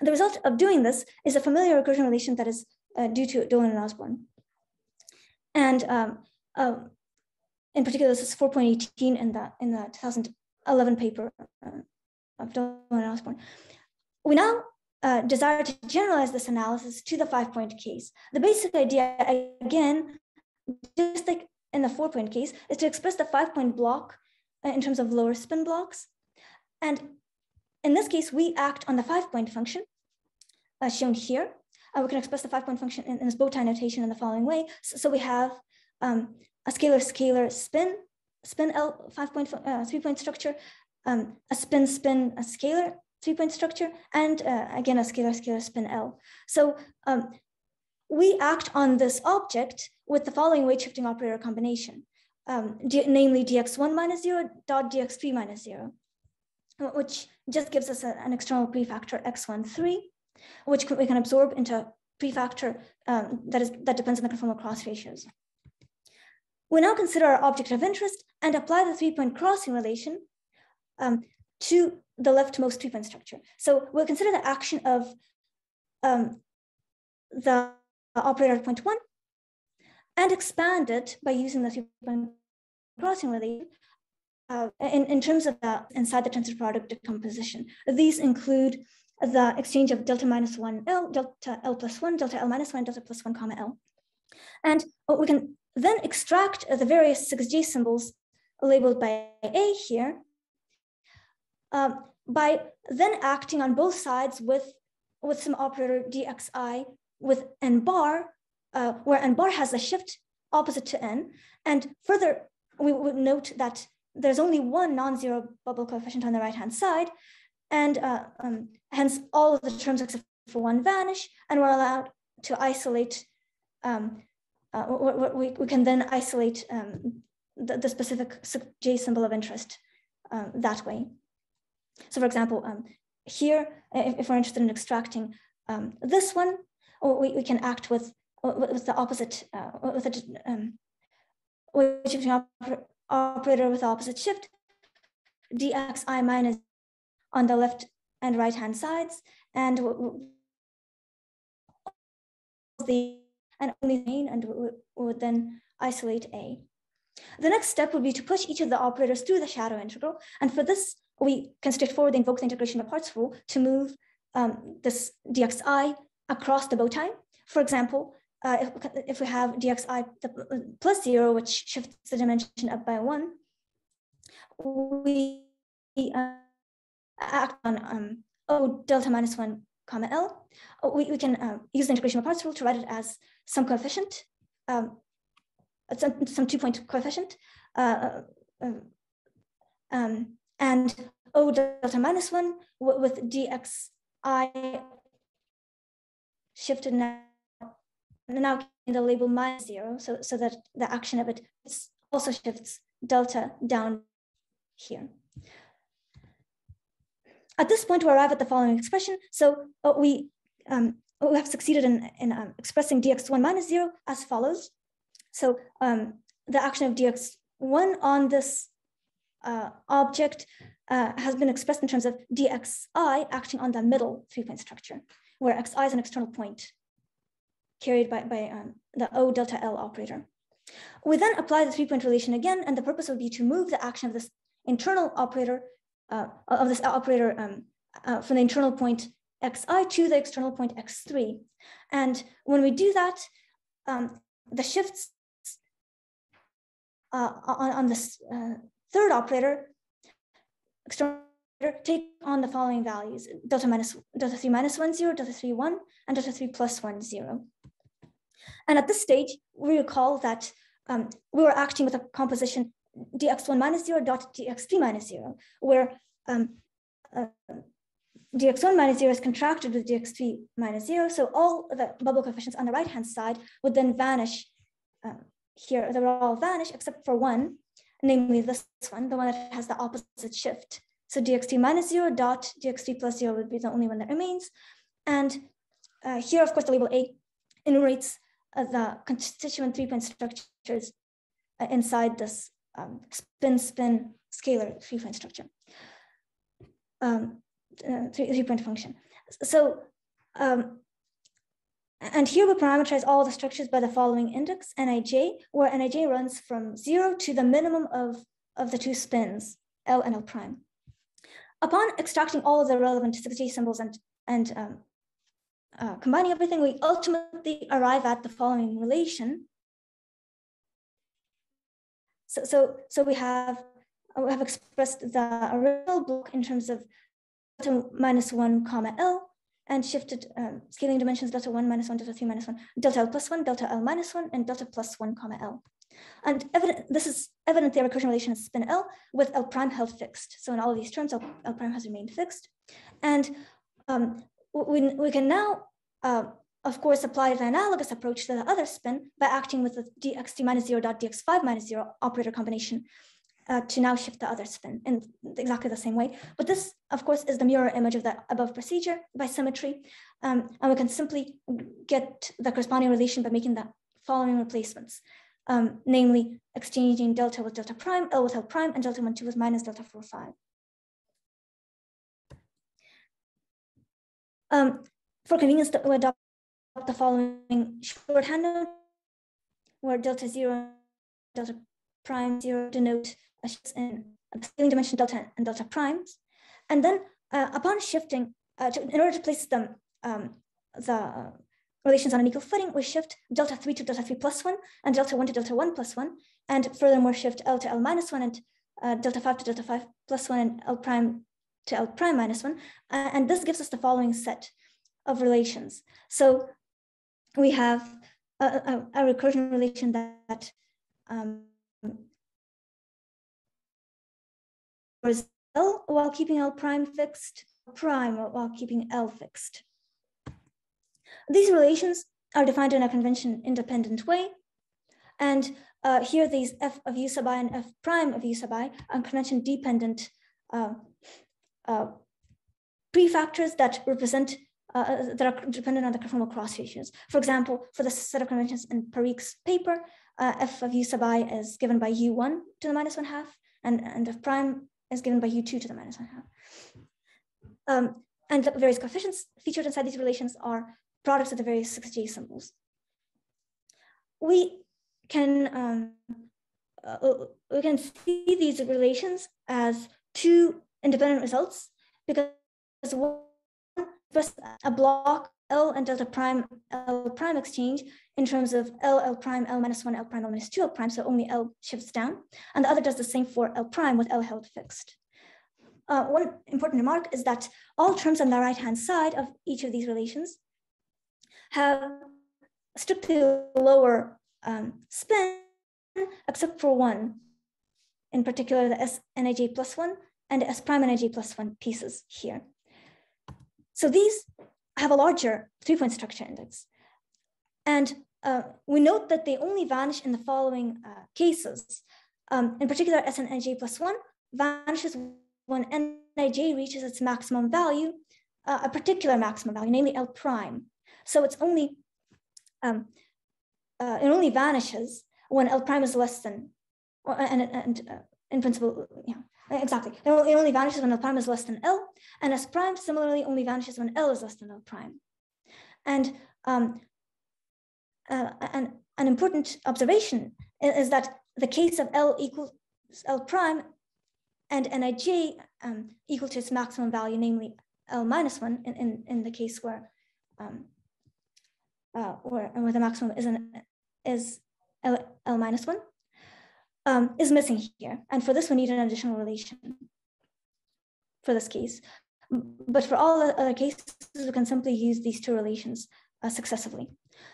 The result of doing this is a familiar recursion relation that is uh, due to Dolan and Osborn. And um, uh, in particular, this is 4.18 in the, in the 2011 paper uh, of Dolan and Osborn. We now uh, desire to generalize this analysis to the five point case. The basic idea, again, just like in the four point case, is to express the five point block uh, in terms of lower spin blocks. And in this case, we act on the five point function uh, shown here. Uh, we can express the five point function in, in, this bow tie notation in the following way. So, so we have um, a scalar scalar spin, spin L five point, uh, three point structure, um, a spin spin a scalar three-point structure, and uh, again, a scalar-scalar spin L. So um, we act on this object with the following weight shifting operator combination, um, namely dx1 minus 0 dot dx3 minus 0, which just gives us a, an external prefactor x1, 3, which we can absorb into prefactor um, that, is, that depends on the conformal cross ratios. We now consider our object of interest and apply the three-point crossing relation um, to the leftmost three-point structure. So we'll consider the action of um, the operator at point one and expand it by using the three-point crossing relation uh, in, in terms of the inside the tensor product decomposition. These include the exchange of delta minus one L, delta L plus one, delta L minus one, delta plus one comma L. And we can then extract the various 6J symbols labeled by A here um, by then acting on both sides with, with some operator dxi with n bar, uh, where n bar has a shift opposite to n. And further, we would note that there's only one non-zero bubble coefficient on the right-hand side, and uh, um, hence all of the terms except for one vanish, and we're allowed to isolate, um, uh, we, we, can then isolate um, the, the, specific J symbol of interest um, that way. So for example, um, here, if, if, we're interested in extracting um, this one, we, we can act with, with the opposite, uh, with a um, operator with opposite shift, dxi minus on the left and right hand sides, and the and only main, and we would then isolate A. The next step would be to push each of the operators through the shadow integral, and for this, we can straightforwardly invoke the integration of parts rule to move um, this dxi across the bow tie. For example, uh, if, if, we have dxi plus zero, which shifts the dimension up by one, we uh, act on um, O delta minus one comma L. We, we can uh, use the integration of parts rule to write it as some coefficient, um, some, some two point coefficient, uh, uh, um, and O delta minus one with dxi shifted now, now in the label minus zero, so, so that the action of it also shifts delta down here. At this point, we arrive at the following expression. So uh, we, um, we have succeeded in, in um, expressing dx1 minus zero as follows. So um, the action of dx1 on this uh, object uh, has been expressed in terms of dxi acting on the middle three-point structure, where xi is an external point carried by, by um, the O delta L operator. We then apply the three-point relation again, and the purpose would be to move the action of this internal operator, uh, of this operator um, uh, from the internal point xi to the external point x3. And when we do that, um, the shifts uh, on, on this uh, third operator, external take on the following values, delta minus delta 3 minus 1, 0, delta 3, 1, and delta 3 plus 1, 0. And at this stage, we recall that um, we were acting with a composition dx1 minus 0 dot dx3 minus 0, where um, uh, dx1 minus 0 is contracted with dx3 minus 0. So all the bubble coefficients on the right-hand side would then vanish uh, here. They will all vanish except for one, namely this one, the one that has the opposite shift. So dx3 minus 0 dot dx3 plus 0 would be the only one that remains. And uh, here, of course, the label A enumerates uh, the constituent three-point structures uh, inside this spin-spin um, scalar three-point structure. Um, uh, three-point function. So, um, and here we parameterize all the structures by the following index, Nij, where Nij runs from zero to the minimum of, of the two spins, L and L prime. Upon extracting all of the relevant 6J symbols and, and um, uh, combining everything, we ultimately arrive at the following relation. So, so, so we have we have expressed the original block in terms of delta minus one comma L and shifted um, scaling dimensions delta one minus one, delta three minus one, delta L plus one, delta L minus one, and delta plus one comma L. And evident, this is evidently a recursion relation of spin L with L prime held fixed. So in all of these terms, L, L prime has remained fixed. And um, we, we can now, uh, of course, apply the analogous approach to the other spin by acting with the dxt minus zero dot dx5 minus zero operator combination uh, to now shift the other spin in exactly the same way. But this, of course, is the mirror image of the above procedure by symmetry. Um, and we can simply get the corresponding relation by making the following replacements, um, namely exchanging delta with delta prime, L with L prime, and delta 1, 2 with minus delta 4, 5. Um, for convenience, we adopt the following shorthand note, where delta 0 delta prime 0 denote in the scaling dimension delta and delta primes. And then uh, upon shifting, uh, to, in order to place them, um, the relations on an equal footing, we shift delta 3 to delta 3 plus 1 and delta 1 to delta 1 plus 1. And furthermore, shift L to L minus 1 and uh, delta 5 to delta 5 plus 1 and L prime to L prime minus 1. Uh, and this gives us the following set of relations. So we have a, a, a recursion relation that um, L while keeping L prime fixed, prime while keeping L fixed. These relations are defined in a convention independent way. And uh, here these f of u sub i and f prime of u sub i are convention dependent uh, uh, prefactors that represent uh, that are dependent on the conformal cross ratios. For example, for the set of conventions in Parikh's paper, uh, f of u sub i is given by u1 to the minus one half, and, and f prime is given by u2 to the minus one half. Um, and the various coefficients featured inside these relations are products of the various 6J symbols. We can um, uh, we can see these relations as two independent results because one a block L and delta prime L prime exchange in terms of L, L prime, L minus one, L prime, L minus two, L prime, so only L shifts down. And the other does the same for L prime with L held fixed. Uh, one important remark is that all terms on the right-hand side of each of these relations have strictly lower um, spin, except for one, in particular the S Nij plus one and S prime Nij plus one pieces here. So these have a larger three-point structure index. And uh, we note that they only vanish in the following uh, cases. Um, in particular, SNij plus one vanishes when Nij reaches its maximum value, uh, a particular maximum value, namely L prime. So it's only, um, uh, it only vanishes when L prime is less than, and, and uh, in principle, yeah, exactly. It only vanishes when L prime is less than L, and S prime similarly only vanishes when L is less than L prime. And um, uh, an, an important observation is that the case of L equals L prime and Nij um, equal to its maximum value, namely L minus one in, in, in the case where, um, uh, where, where the maximum is, is L, L minus one, um, is missing here. And for this, we need an additional relation for this case. But for all other cases, we can simply use these two relations uh, successively.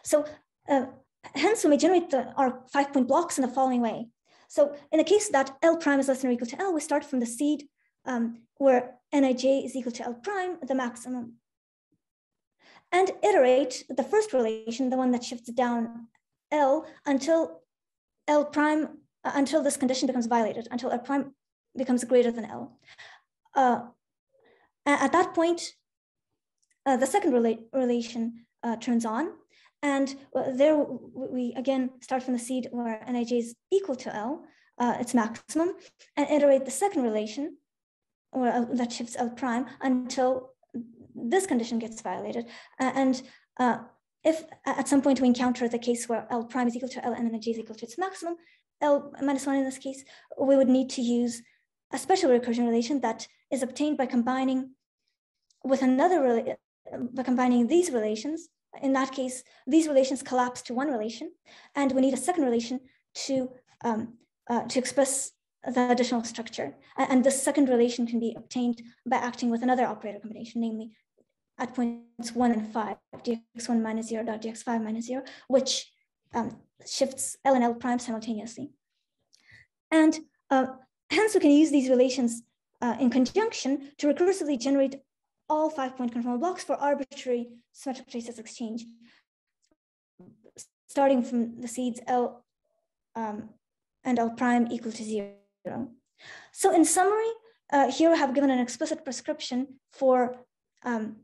So uh, hence, we may generate the, our five point blocks in the following way. So in the case that L prime is less than or equal to L, we start from the seed um, where Nij is equal to L prime, the maximum, and iterate the first relation, the one that shifts down L until L prime, uh, until this condition becomes violated, until L prime becomes greater than L. Uh, at that point, uh, the second rela relation uh, turns on and there we again start from the seed where Nij is equal to L, uh, its maximum, and iterate the second relation or uh, that shifts L prime until this condition gets violated. Uh, and uh, if at some point we encounter the case where L prime is equal to L and Nij is equal to its maximum, L minus one in this case, we would need to use a special recursion relation that is obtained by combining with another, by combining these relations in that case, these relations collapse to one relation, and we need a second relation to, um, uh, to express the additional structure. And the second relation can be obtained by acting with another operator combination, namely at points one and five, dx1 minus zero dot dx5 minus zero, which um, shifts L and L prime simultaneously. And uh, hence we can use these relations uh, in conjunction to recursively generate all five point conformal blocks for arbitrary symmetric traceless exchange, starting from the seeds L um, and L prime equal to zero. So in summary, uh, here I have given an explicit prescription for um,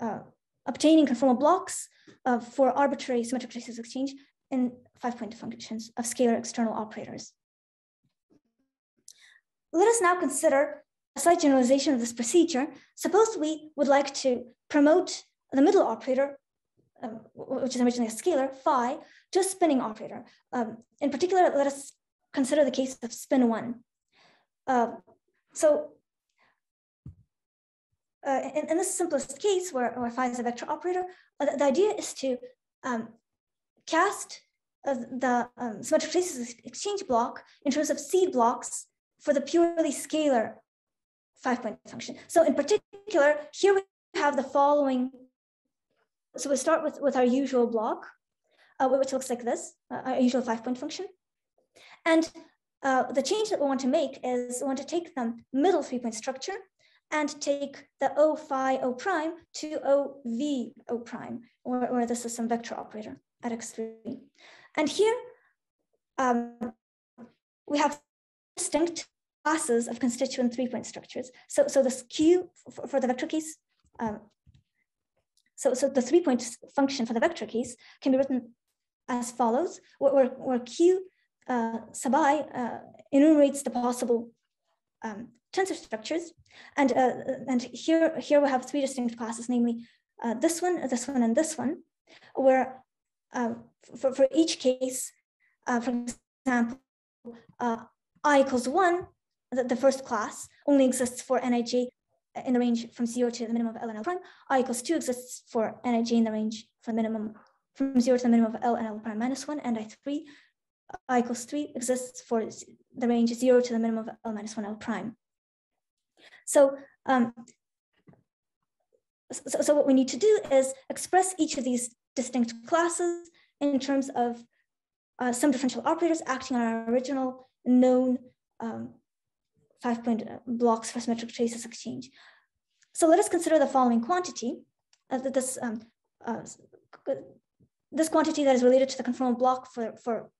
uh, obtaining conformal blocks uh, for arbitrary symmetric traceless exchange in five-point functions of scalar external operators. Let us now consider a slight generalization of this procedure, suppose we would like to promote the middle operator, um, which is originally a scalar, phi, to a spinning operator. Um, in particular, let us consider the case of spin one. Uh, so uh, in, in, this simplest case where, where phi is a vector operator, uh, the, the, idea is to um, cast uh, the um, symmetric traceless exchange block in terms of seed blocks for the purely scalar five point function. So in particular, here we have the following. So we start with, with our usual block, uh, which looks like this, uh, our usual five point function. And uh, the change that we want to make is we want to take the middle three point structure and take the O phi O prime to O V O prime, where, where this is some vector operator at X3. And here um, we have distinct classes of constituent three-point structures. So, so this Q for, for the vector case, um, so, so the three-point function for the vector case can be written as follows, where, where Q uh, sub i uh, enumerates the possible um, tensor structures. And, uh, and here, here we have three distinct classes, namely uh, this one, this one, and this one, where uh, for, for each case, uh, for example, i equals one the, the first class only exists for Nij in the range from zero to the minimum of L and L prime. I equals two exists for Nij in the range from minimum from zero to the minimum of L and L prime minus one, and I three I equals three exists for the range zero to the minimum of L minus one L prime. So, um, so, so what we need to do is express each of these distinct classes in terms of uh, some differential operators acting on our original known um, five point uh, blocks for symmetric traceless exchange. So let us consider the following quantity, uh, this, um, uh, this quantity that is related to the conformal block for, for,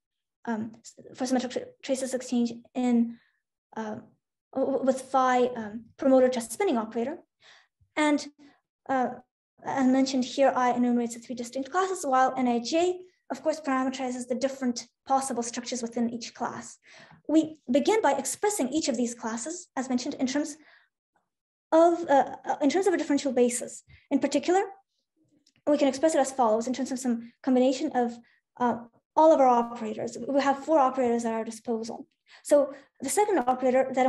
um, for symmetric traceless exchange in uh, with phi um, promoter just spinning operator. And uh, as mentioned here, I enumerates the three distinct classes, while Nij of course, parameterizes the different possible structures within each class. We begin by expressing each of these classes, as mentioned, in terms of, uh, uh, in terms of a differential basis. In particular, we can express it as follows in terms of some combination of uh, all of our operators. We have four operators at our disposal. So the second operator that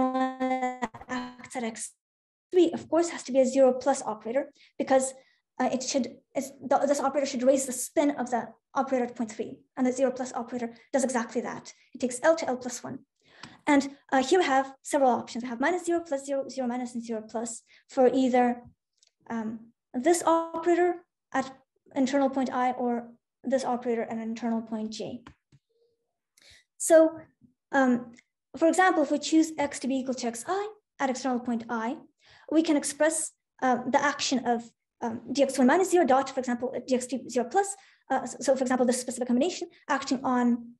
acts at x3, of course, has to be a zero plus operator because uh, it should, this operator should raise the spin of the operator at point three. And the zero plus operator does exactly that. It takes L to L plus one. And uh, here we have several options. We have minus zero, plus zero, zero minus, and zero plus for either um, this operator at internal point i or this operator at internal point j. So um, for example, if we choose x to be equal to xi at external point i, we can express uh, the action of um, dx1 minus 0 dot, for example, dx2 0 plus. Uh, so, for example, this specific combination acting on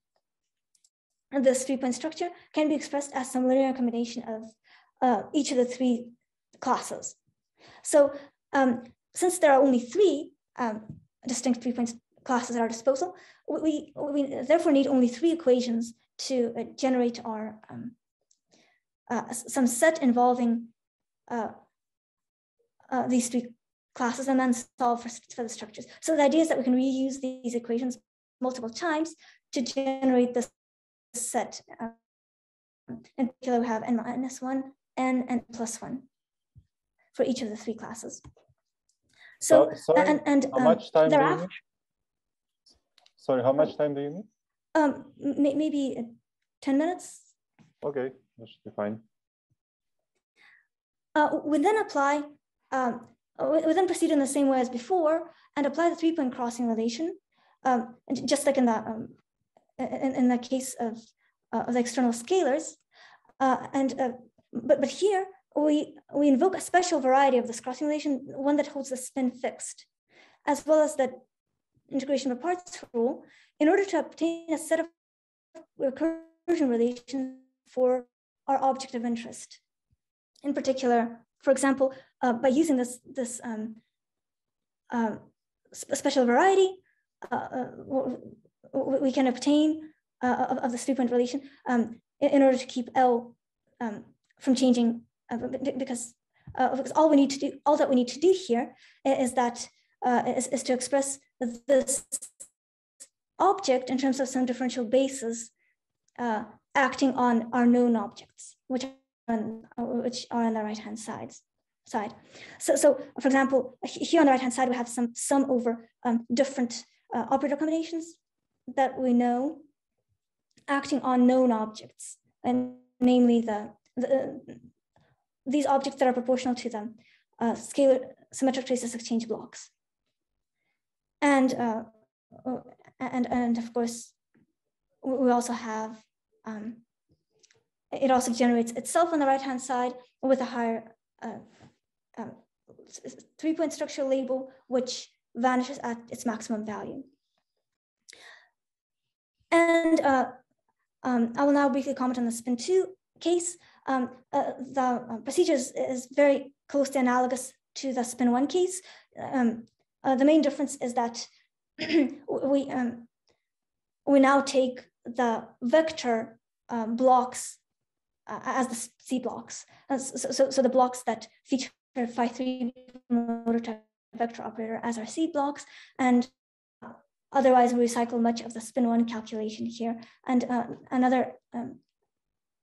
this three-point structure can be expressed as some linear combination of uh, each of the three classes. So um, since there are only three um, distinct three-point classes at our disposal, we, we therefore need only three equations to uh, generate our um, uh, some set involving uh, uh, these three classes and then solve for, for the structures. So the idea is that we can reuse these equations multiple times to generate this set. Um, in particular, we have n minus one, n, and plus one for each of the three classes. So, so sorry, and, and um, much time need? Sorry, how much time do you need? Um, maybe 10 minutes. Okay, that should be fine. Uh, we then apply, um, we then proceed in the same way as before and apply the three-point crossing relation, um, just like in the, um, in, in, the case of, uh, of the external scalars. Uh, and, uh, but, but here, we, we invoke a special variety of this crossing relation, one that holds the spin fixed, as well as the integration of parts rule, in order to obtain a set of recursion relations for our object of interest. In particular, for example, uh, by using this, this um, uh, special variety, uh, uh we can obtain uh, of, of, the three-point relation um, in, in, order to keep L um, from changing, uh, because, because all we need to do, all that we need to do here is that is, is to express this object in terms of some differential basis uh, acting on our known objects, which are on, which are on the right-hand side. Side. So, so for example, here on the right-hand side, we have some sum over um, different uh, operator combinations that we know acting on known objects, and namely the, the these objects that are proportional to them, uh, scalar symmetric traceless exchange blocks. And uh, and, and of course, we also have, um, it also generates itself on the right-hand side with a higher uh, um, three-point structure label, which vanishes at its maximum value. And uh, um, I will now briefly comment on the spin two case. Um, uh, the uh, procedure is, is, very closely analogous to the spin one case. Um, uh, the main difference is that we um, we now take the vector um, blocks uh, as the seed blocks. So, so, so, the blocks that feature phi three motor type vector operator as our seed blocks, and otherwise we recycle much of the spin one calculation here. And uh, another um,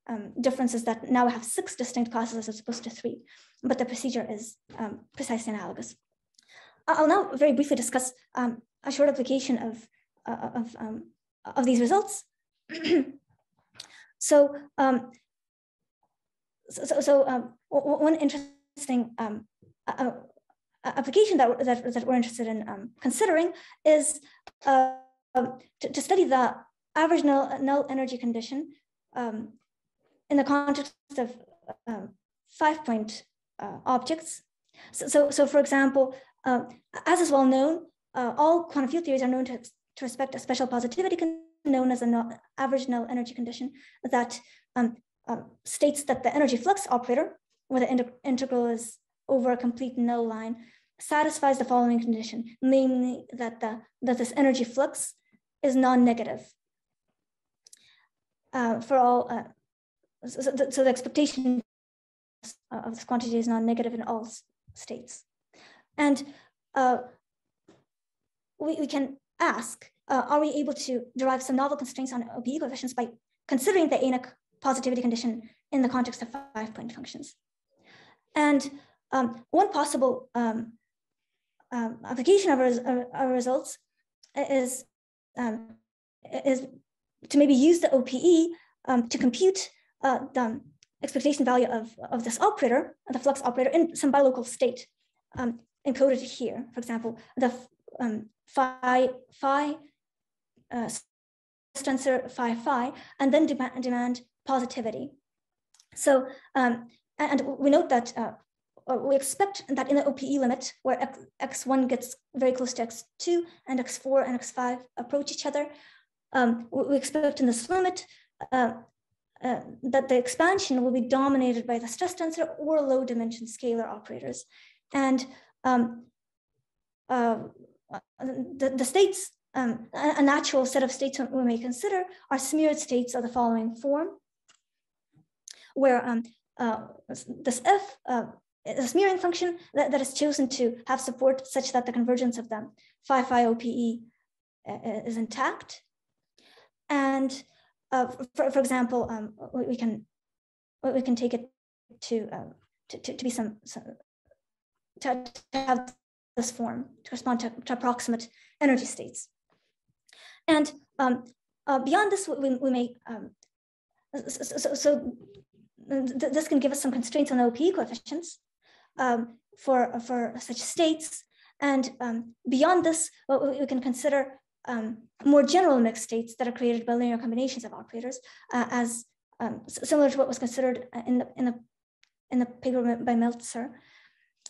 um, difference is that now we have six distinct classes as opposed to three, but the procedure is um, precisely analogous. I'll now very briefly discuss um, a short application of, uh, of, um, of these results. so, um, so, so um, one interesting uh, application that, that, that we're interested in um, considering is uh, to, to, study the average null, null energy condition in the context of five point uh, objects. So, so, so for example, uh, as is well known, uh, all quantum field theories are known to, to respect a special positivity known as an average null energy condition that um, um, states that the energy flux operator, where the integral is over a complete null line, satisfies the following condition, namely that, the, that this energy flux is non-negative uh, for all, uh, so, the, so the expectation of this quantity is non-negative in all states. And uh, we, we can ask, uh, are we able to derive some novel constraints on OPE coefficients by considering the ANEC positivity condition in the context of five-point functions? And um, one possible um, um, application of our, our, results is, um, is to maybe use the OPE um, to compute uh, the expectation value of, of this operator, the flux operator in some bilocal state um, encoded here. For example, the um, phi, phi uh, tensor phi phi, and then demand, demand positivity. So, um, and we note that uh, we expect that in the OPE limit, where x, x1 gets very close to x2 and x4 and x5 approach each other, um, we expect in this limit uh, uh, that the expansion will be dominated by the stress tensor or low dimension scalar operators. And um, uh, the, the states, um, a natural set of states we may consider are smeared states of the following form, where um, uh, this f, uh, a smearing function that, that is chosen to have support such that the convergence of them phi phi OPE uh, is intact. And uh, for, for example, um, we can we can take it to, uh, to, to, to, be some, some to, to, have this form to respond to, to approximate energy states. And um, uh, beyond this, we, we may, um, so, so, so th this can give us some constraints on OPE coefficients um, for, for such states. And um, beyond this, we can consider um, more general mixed states that are created by linear combinations of operators uh, as um, similar to what was considered in the, in the, in the paper by Meltzer.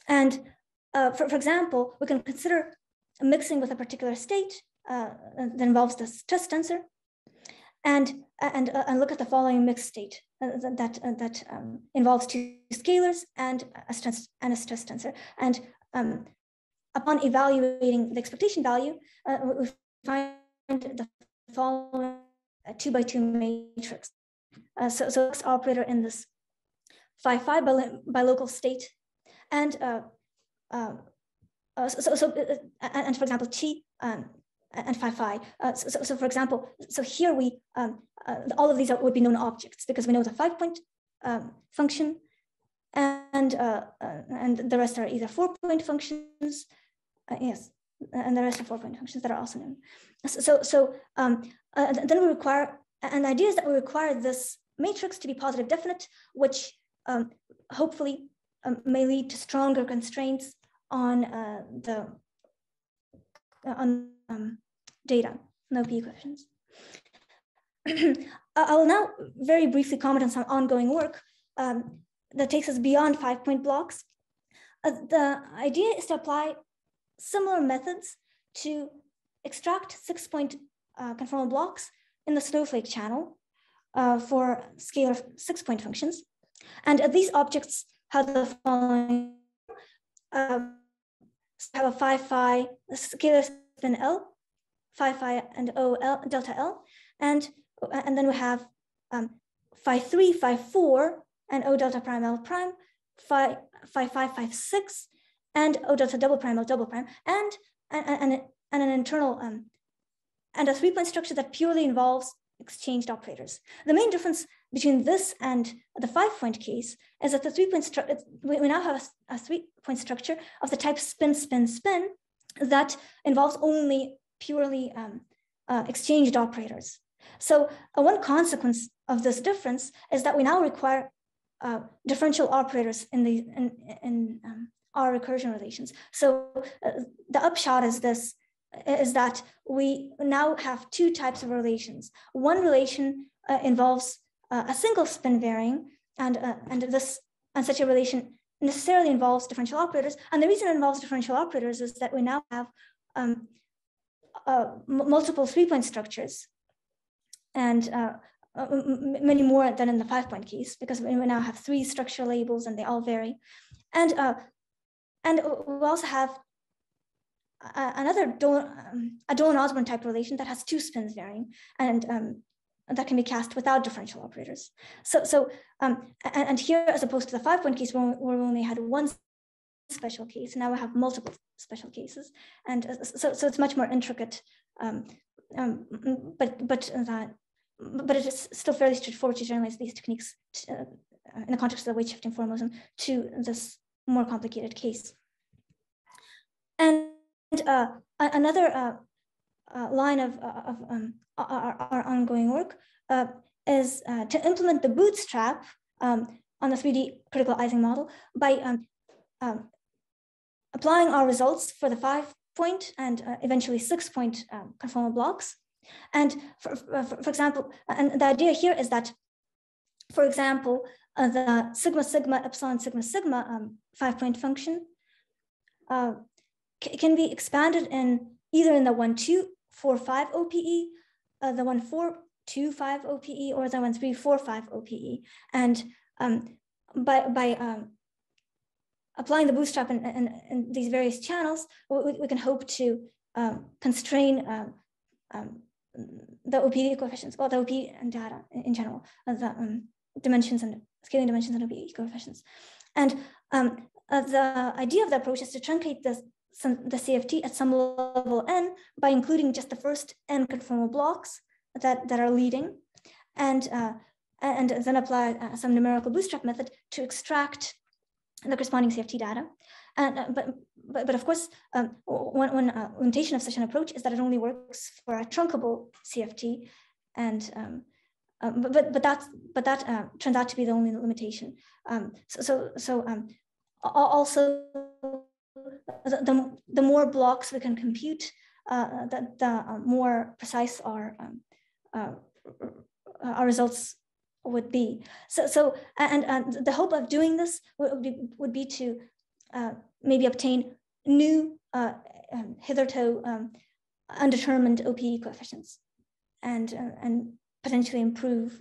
And uh, for, for example, we can consider mixing with a particular state uh, that involves the stress tensor and, and, uh, and look at the following mixed state uh, that, that um, involves two scalars and a stress, and a stress tensor. And um, upon evaluating the expectation value, we find the following two by two matrix. Uh, so, so operator in this phi phi by, bilocal state. And uh, uh, uh so, so and for example, T um, and phi phi. Uh, so, so, for example, so here we, um, all of these are, would be known objects because we know the five point um, function and, and the rest are either four point functions. yes, and the rest are four-point functions that are also known. So, so um, uh, then we require, and the idea is that we require this matrix to be positive definite, which um, hopefully um, may lead to stronger constraints on uh, the uh, on um, data, no p equations. I will now very briefly comment on some ongoing work um, that takes us beyond five-point blocks. Uh, the idea is to apply similar methods to extract six point uh, conformal blocks in the snowflake channel uh, for scalar six point functions. And these objects have the following, um, have a phi phi scalar spin L, phi phi and O L, delta L, and, and then we have um, phi three, phi four, and O delta prime L prime, phi, phi five, phi six, and O delta double prime L double prime, and, and, and, and an internal, um, and a three-point structure that purely involves exchanged operators. The main difference between this and the five-point case is that the three-point structure, we, now have a, a three-point structure of the type spin, spin, spin that involves only purely um, uh, exchanged operators. So uh, one consequence of this difference is that we now require uh, differential operators in the in, in um, our recursion relations. So uh, the upshot is this, is that we now have two types of relations. One relation uh, involves uh, a single spin varying and, uh, and this and such a relation necessarily involves differential operators. And the reason it involves differential operators is that we now have um, uh, multiple three-point structures and uh, many more than in the five-point case because we now have three structure labels and they all vary. And and we also have another Dolan, um, a Dolan-Osborn type relation that has two spins varying and um, that can be cast without differential operators. So, so um, and, and, here, as opposed to the five point case where, we only had one special case, now we have multiple special cases. And uh, so, so it's much more intricate, um, um, but, but, that, but it is still fairly straightforward to generalize these techniques to, uh, in the context of the weight shifting formalism to this more complicated case. And uh, another uh, uh, line of, uh, of um, our, our, ongoing work uh, is uh, to implement the bootstrap um, on the 3D critical Ising model by um, um, applying our results for the five point and eventually six point um, conformal blocks. And for, for, for, example, and the idea here is that, for example, the sigma sigma epsilon sigma sigma um, five point function can be expanded in either in the 1245 OPE, uh, the 1425 OPE, or the 1345 OPE. And um, by, by um, applying the bootstrap in, these various channels, we, we can hope to um, constrain um, um, the OPE coefficients, or the OPE and data in, general, uh, the um, dimensions and scaling dimensions and OPE coefficients. And uh, the idea of the approach is to truncate the the CFT at some level n by including just the first n conformal blocks that, that are leading and, uh, and then apply uh, some numerical bootstrap method to extract the corresponding CFT data. And, uh, but, but, but of course, um, one, one uh, limitation of such an approach is that it only works for a truncable CFT. And um, uh, but, but, that's, but that uh, turns out to be the only limitation. Um, so, so, so um, also the, the, more blocks we can compute, uh, the, the uh, more precise our, um, uh, our results would be. So, so and, and the hope of doing this would be, would be to uh, maybe obtain new uh, um, hitherto um, undetermined OPE coefficients and, uh, and potentially improve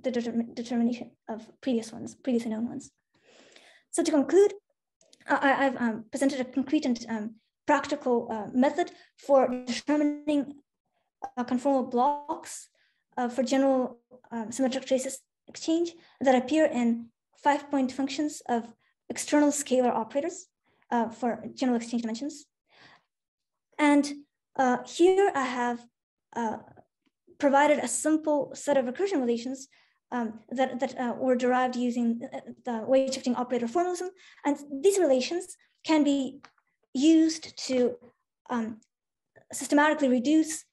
the determination of previous ones, previously known ones. So to conclude, I, have um, presented a concrete and um, practical uh, method for determining uh, conformal blocks uh, for general um, symmetric traceless exchange that appear in five-point functions of external scalar operators uh, for general exchange dimensions. And uh, here I have uh, provided a simple set of recursion relations um, that, that uh, were derived using the weight shifting operator formalism. And these relations can be used to um, systematically reduce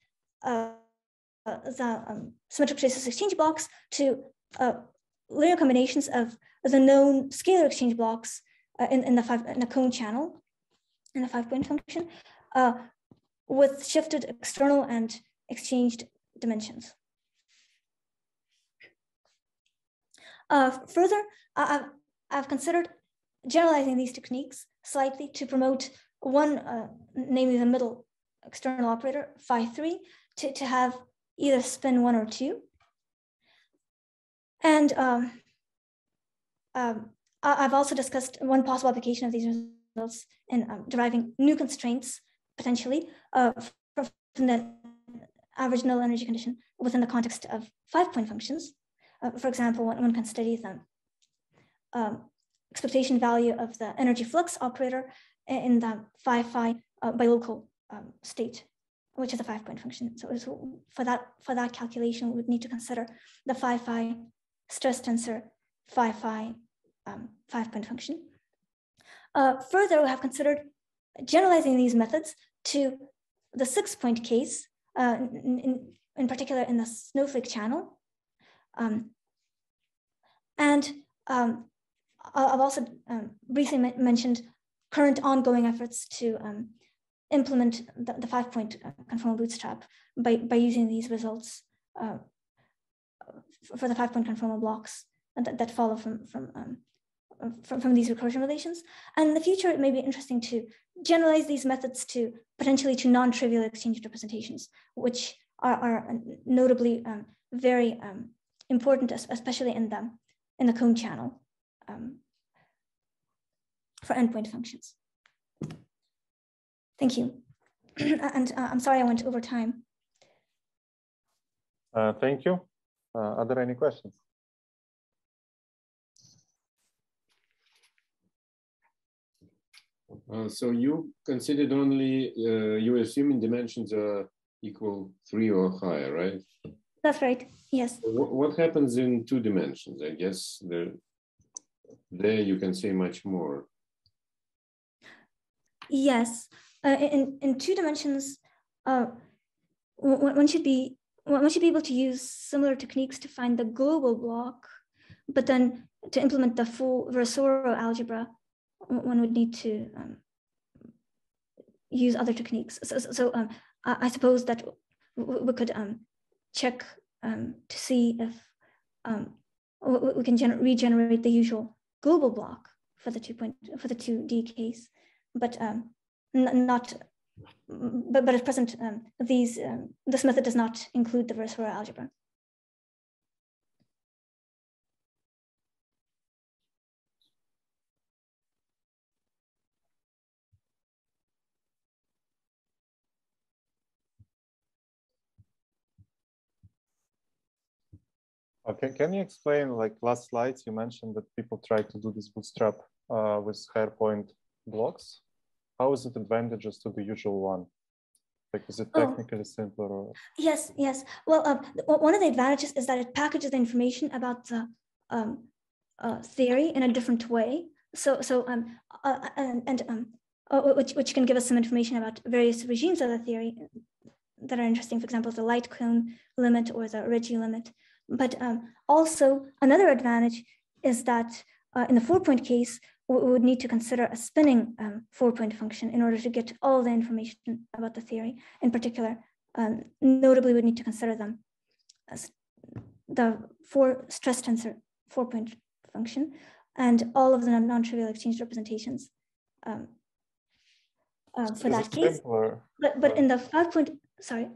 uh, the um, symmetric traceless exchange blocks to uh, linear combinations of the known scalar exchange blocks uh, in, in, the five, in the comb channel, in the five point function, uh, with shifted external and exchanged dimensions. Uh, further, I've, I've considered generalizing these techniques slightly to promote one, uh, namely the middle external operator, phi 3, to, to have either spin 1 or 2. And um, um, I've also discussed one possible application of these results in um, deriving new constraints, potentially, uh, from the average null energy condition within the context of five-point functions. Uh, for example, one, one, can study the um, expectation value of the energy flux operator in the phi phi uh, bilocal um, state, which is a five point function. So, so, for that for that calculation, we would need to consider the phi phi stress tensor phi phi um, five point function. Uh, further, we have considered generalizing these methods to the six point case, uh, in, in, in particular in the snowflake channel, um, and um, I've also um, briefly mentioned current ongoing efforts to um, implement the, the five-point uh, conformal bootstrap by, by using these results uh, for the five-point conformal blocks that, that follow from, from, um, from, from these recursion relations. And in the future, it may be interesting to generalize these methods to potentially to non-trivial exchange representations, which are, are notably um, very um, important, especially in the, in the comb channel um, for n-point functions. Thank you. and uh, I'm sorry I went over time. Uh, thank you. Uh, are there any questions? Uh, so you considered only, uh, you assuming dimensions are equal three or higher, right? That's right, yes. What, happens in two dimensions? I guess there, there you can say much more. Yes, uh, in, in two dimensions, uh, one should be one should be able to use similar techniques to find the global block, but then to implement the full Virasoro algebra, one would need to um, use other techniques. So, so um, I suppose that we could um, check um, to see if um, we can regenerate the usual global block for the two point for the two D case, but um, not. But, but at present, um, these this method does not include the Virasoro algebra. Okay, can you explain, like last slides, you mentioned that people try to do this bootstrap uh, with higher point blocks. How is it advantageous to the usual one? Like, is it oh. technically oh. simpler? Or... Yes, yes. Well, uh, one of the advantages is that it packages the information about the um, uh, theory in a different way. So, so um, uh, and, and um, uh, which, which can give us some information about various regimes of the theory that are interesting. For example, the light cone limit or the Regge limit. But um, also another advantage is that uh, in the four point case, we would need to consider a spinning um, four point function in order to get all the information about the theory. In particular, um, notably, we need to consider them as the four stress tensor four point function and all of the non-trivial exchange representations um, uh, for that case. Simpler? But, but in the five point, sorry.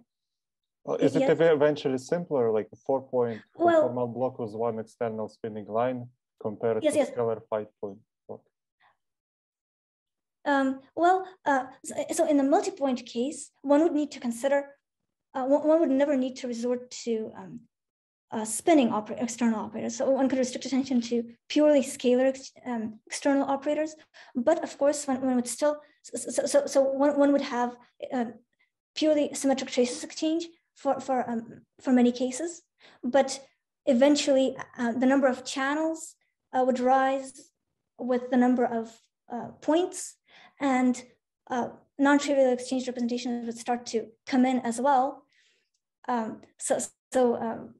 Well, is yes. it eventually simpler, like a four-point well, formal block with one external spinning line compared yes, to yes. scalar five-point block? Um, well, uh, so, so, in the multi-point case, one would need to consider, uh, one, one, would never need to resort to um, uh, spinning oper external operators. So one could restrict attention to purely scalar ex um, external operators. But of course, one, one would still, so, so, so one, one would have uh, purely symmetric traceless exchange for, for, um, for many cases, but eventually uh, the number of channels uh, would rise with the number of uh, points and uh, non-trivial exchange representations would start to come in as well. Um, so, so um,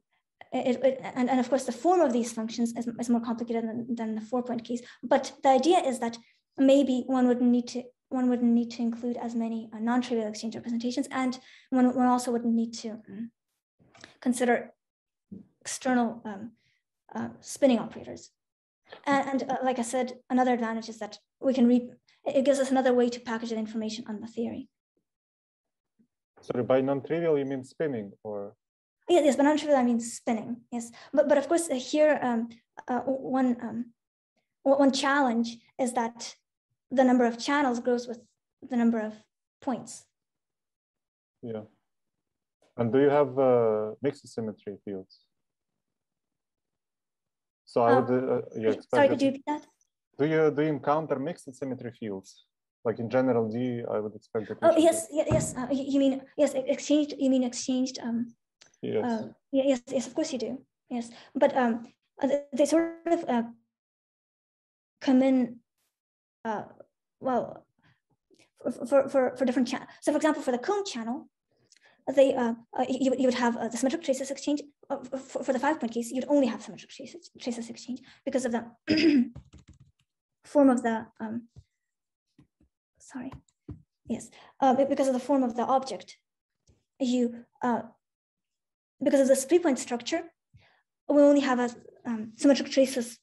it, it, and, and of course the form of these functions is, is more complicated than, than the four point case, but the idea is that maybe one would need to one would need to include as many uh, non-trivial exchange representations, and one, one also would need to um, consider external um, uh, spinning operators. And, and uh, like I said, another advantage is that we can read, it gives us another way to package the information on the theory. Sorry, by non-trivial, you mean spinning or? Yes, yes, but non-trivial, I mean spinning, yes. But, but of course, uh, here, um, uh, one, um, one challenge is that the number of channels grows with the number of points. Yeah. And do you have uh, mixed symmetry fields? So I would, uh, yeah, sorry, could you repeat that? Do you, do you encounter mixed symmetry fields? Like in general D, I would expect that. Oh, yes, yes, yes. Uh, you mean, yes, exchanged, you mean exchanged, um, yes. Uh, yes, yes, of course you do. Yes, but um, uh, they sort of uh, come in uh, well, for, for, for different channels. So for example, for the comb channel, they uh, uh, you, you would have uh, the symmetric traceless exchange. Uh, for, for, the five point case, you'd only have symmetric traces, traceless exchange because of the form of the, um, sorry, yes, uh, because of the form of the object. You, uh, because of this three point structure, we only have a um, symmetric traceless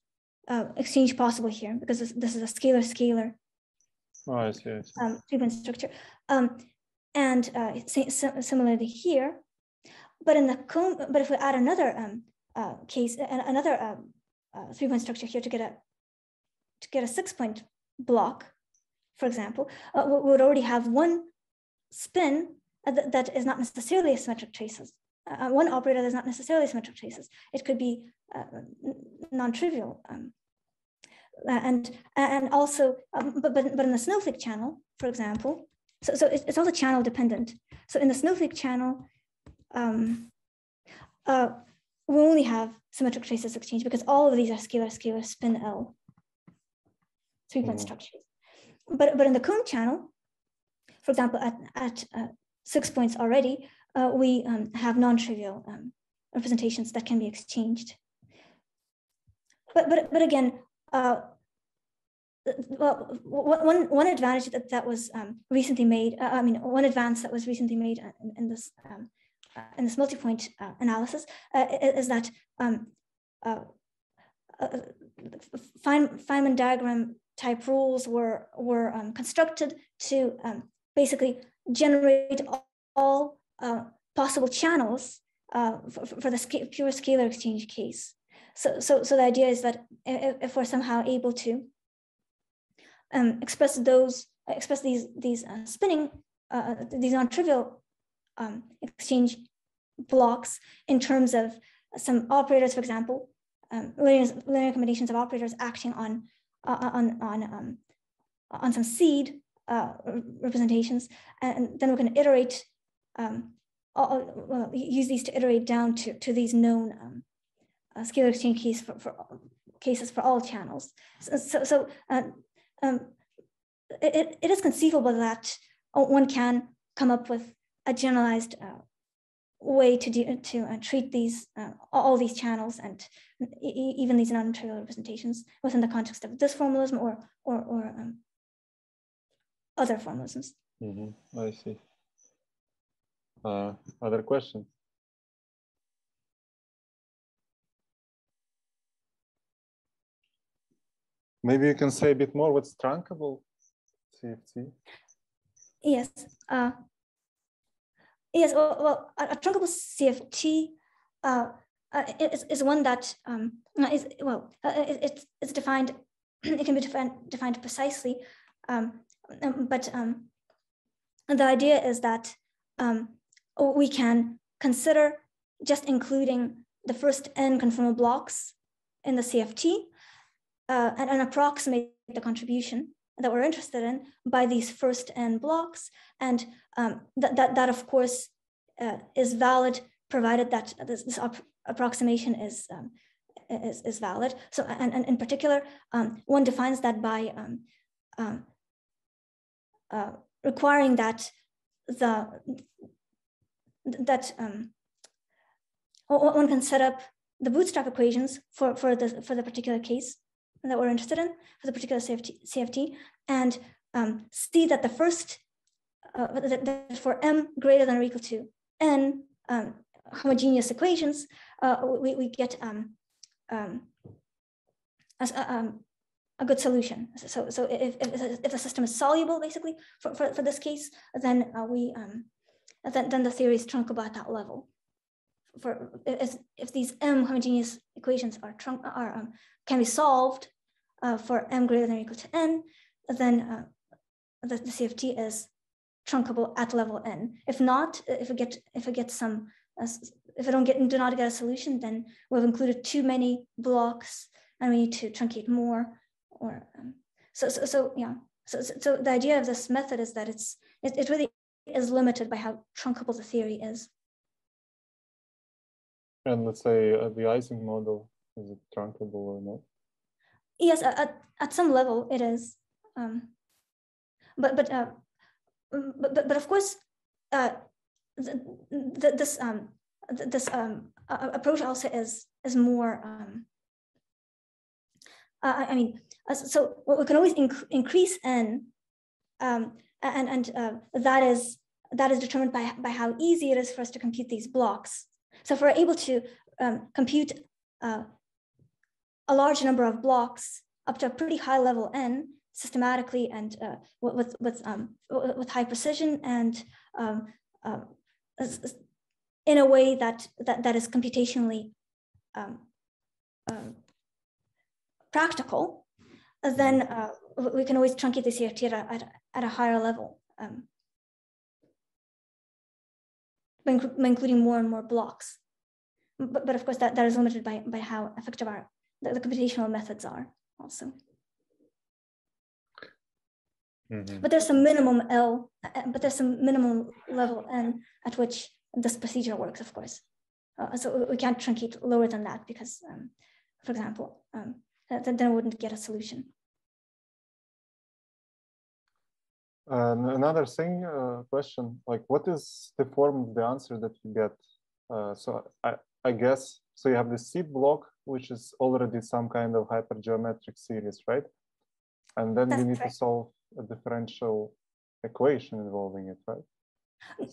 exchange possible here because this, this is a scalar scalar Oh, I. Um, treatment structure. Um, and uh, similarly here, but in the comb, but if we add another um, uh, case, and another um, uh, three-point structure here to get a to get a six-point block, for example, uh, we would already have one spin uh, th that is not necessarily symmetric traceless. Uh, one operator that's not necessarily symmetric traceless. It could be uh, non-trivial. Um, and and also, um, but, but but in the snowflake channel, for example, so so it's also channel dependent. So in the snowflake channel, um, uh, we only have symmetric traceless exchange because all of these are scalar scalar spin L three point mm. structures. But but in the comb channel, for example, at at uh, six points already, uh, we um, have non-trivial um, representations that can be exchanged. But but but again, uh, well, one one advantage that that was um, recently made, uh, I mean, one advance that was recently made in, in this um, uh, in this multi-point uh, analysis uh, is that um, Feynman diagram type rules were were um, constructed to um, basically generate all, uh, possible channels uh, for, for, the sca pure scalar exchange case. So, so, so the idea is that if, if we're somehow able to um, express those, express these these uh, spinning, uh, these non-trivial um, exchange blocks in terms of some operators, for example, um, linear, linear combinations of operators acting on uh, on on um, on some seed uh, representations, and then we're going to iterate um, all, well, use these to iterate down to, to these known um, uh, scalar exchange case for, for cases for all channels. So, so, so uh, um, it, it is conceivable that one can come up with a generalized uh, way to do, to uh, treat these uh, all these channels and e even these non-trivial representations within the context of this formalism or or, or um, other formalisms. Mm -hmm. I see. Uh, other questions? Maybe you can say a bit more what's trunkable CFT? Yes. Uh, yes, well, well a, trunkable CFT uh, uh, is, is one that um, is, well, uh, it, it's defined, it can be defined, defined precisely, um, um but um, the idea is that um, we can consider just including the first n conformal blocks in the CFT uh, and, and, approximate the contribution that we're interested in by these first n blocks. And um, that, that, that, of course, uh, is valid provided that this, this approximation is, um, is, is, valid. So, and, and in particular, um, one defines that by um, um, uh, requiring that the that um, one can set up the bootstrap equations for, for, the, for the particular case that we're interested in, for the particular CFT, CFT and um, see that the first, uh, that, that, for m greater than or equal to n um, homogeneous equations, uh, we, we get um, um, a, um, a, good solution. So, so if, if, if the system is soluble, basically, for, for, for this case, then uh, we um, then, then the theory is trunkable at that level. For if, if these m homogeneous equations are trunk are um, can be solved uh, for m greater than or equal to n, then uh, the, the, CFT is trunkable at level n. If not, if we get if we get some uh, if I don't get do not get a solution, then we've included too many blocks and we need to truncate more. Or um, so, so so yeah. So, so, so the idea of this method is that it's it, it really is limited by how trunkable the theory is. And let's say uh, the Ising model, is it trunkable or not? Yes, at, at some level it is. Um, but, but, uh, but, but, but of course, uh, the, the, this, um, this um, approach also is, is more, um, I mean, uh, so we can always inc increase n um, and, and uh, that is that is determined by, by how easy it is for us to compute these blocks. So if we're able to um, compute uh, a large number of blocks up to a pretty high level n systematically and uh, with, with, um, with high precision and um, uh, in a way that, that, that is computationally um, um, practical, then uh, we can always truncate the CFT at a, at, at a higher level. Um, by, by including more and more blocks. But, but of course, that, that is limited by, by how effective our the, the computational methods are also. Mm -hmm. But there's some minimum L, but there's some minimum level N at which this procedure works, of course. Uh, so we can't truncate lower than that because, um, for example, um, then, then we wouldn't get a solution. Uh, another thing, uh, question, like what is the form of the answer that you get? Uh, so I, I guess, so you have the seed block which is already some kind of hypergeometric series, right? And then That's we need to solve a differential equation involving it, right?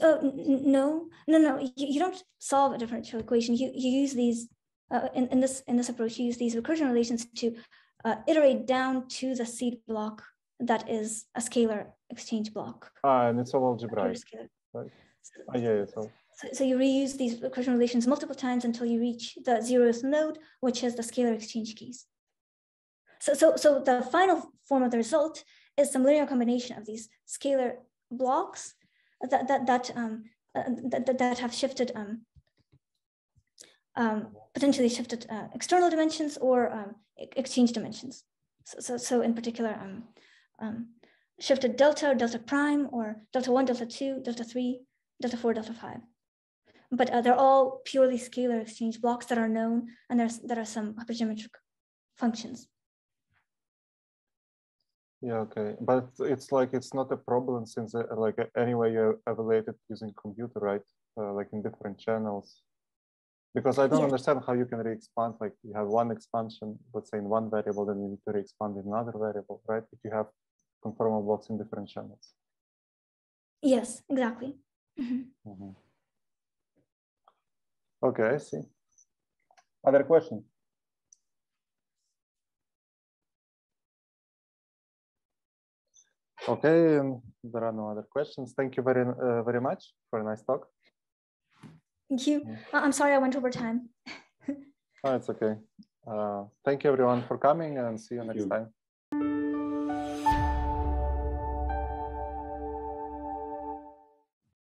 Uh, no, no, no. You, you don't solve a differential equation. You you use these uh, in in this in this approach. You use these recursion relations to uh, iterate down to the seed block that is a scalar exchange block. Ah, and it's all algebraic. Right. So, ah, yeah, yeah, so so, so, you reuse these recursion relations multiple times until you reach the zeroth node, which is the scalar exchange keys. So, so, so the final form of the result is some linear combination of these scalar blocks that, that, that, um, uh, that, that, have shifted, um, um, potentially shifted uh, external dimensions or um, exchange dimensions. So, so, so in particular, um, shifted delta, delta prime, or delta one, delta two, delta three, delta four, delta five but uh, they're all purely scalar exchange blocks that are known, and there's there are some hypergeometric functions. Yeah, okay, but it's like it's not a problem since uh, like anyway you evaluate it using computer, right? Uh, like in different channels. Because I don't yeah. understand how you can re-expand. Like you have one expansion, let's say in one variable, then you need to re-expand in another variable, right? If you have conformal blocks in different channels. Yes, exactly. Mm -hmm. Mm -hmm. Okay, I see. Other questions? Okay, um, there are no other questions. Thank you very, uh, very much for a nice talk. Thank you. I'm sorry I went over time. oh, it's okay. Uh, thank you everyone for coming and see you thank next you. time.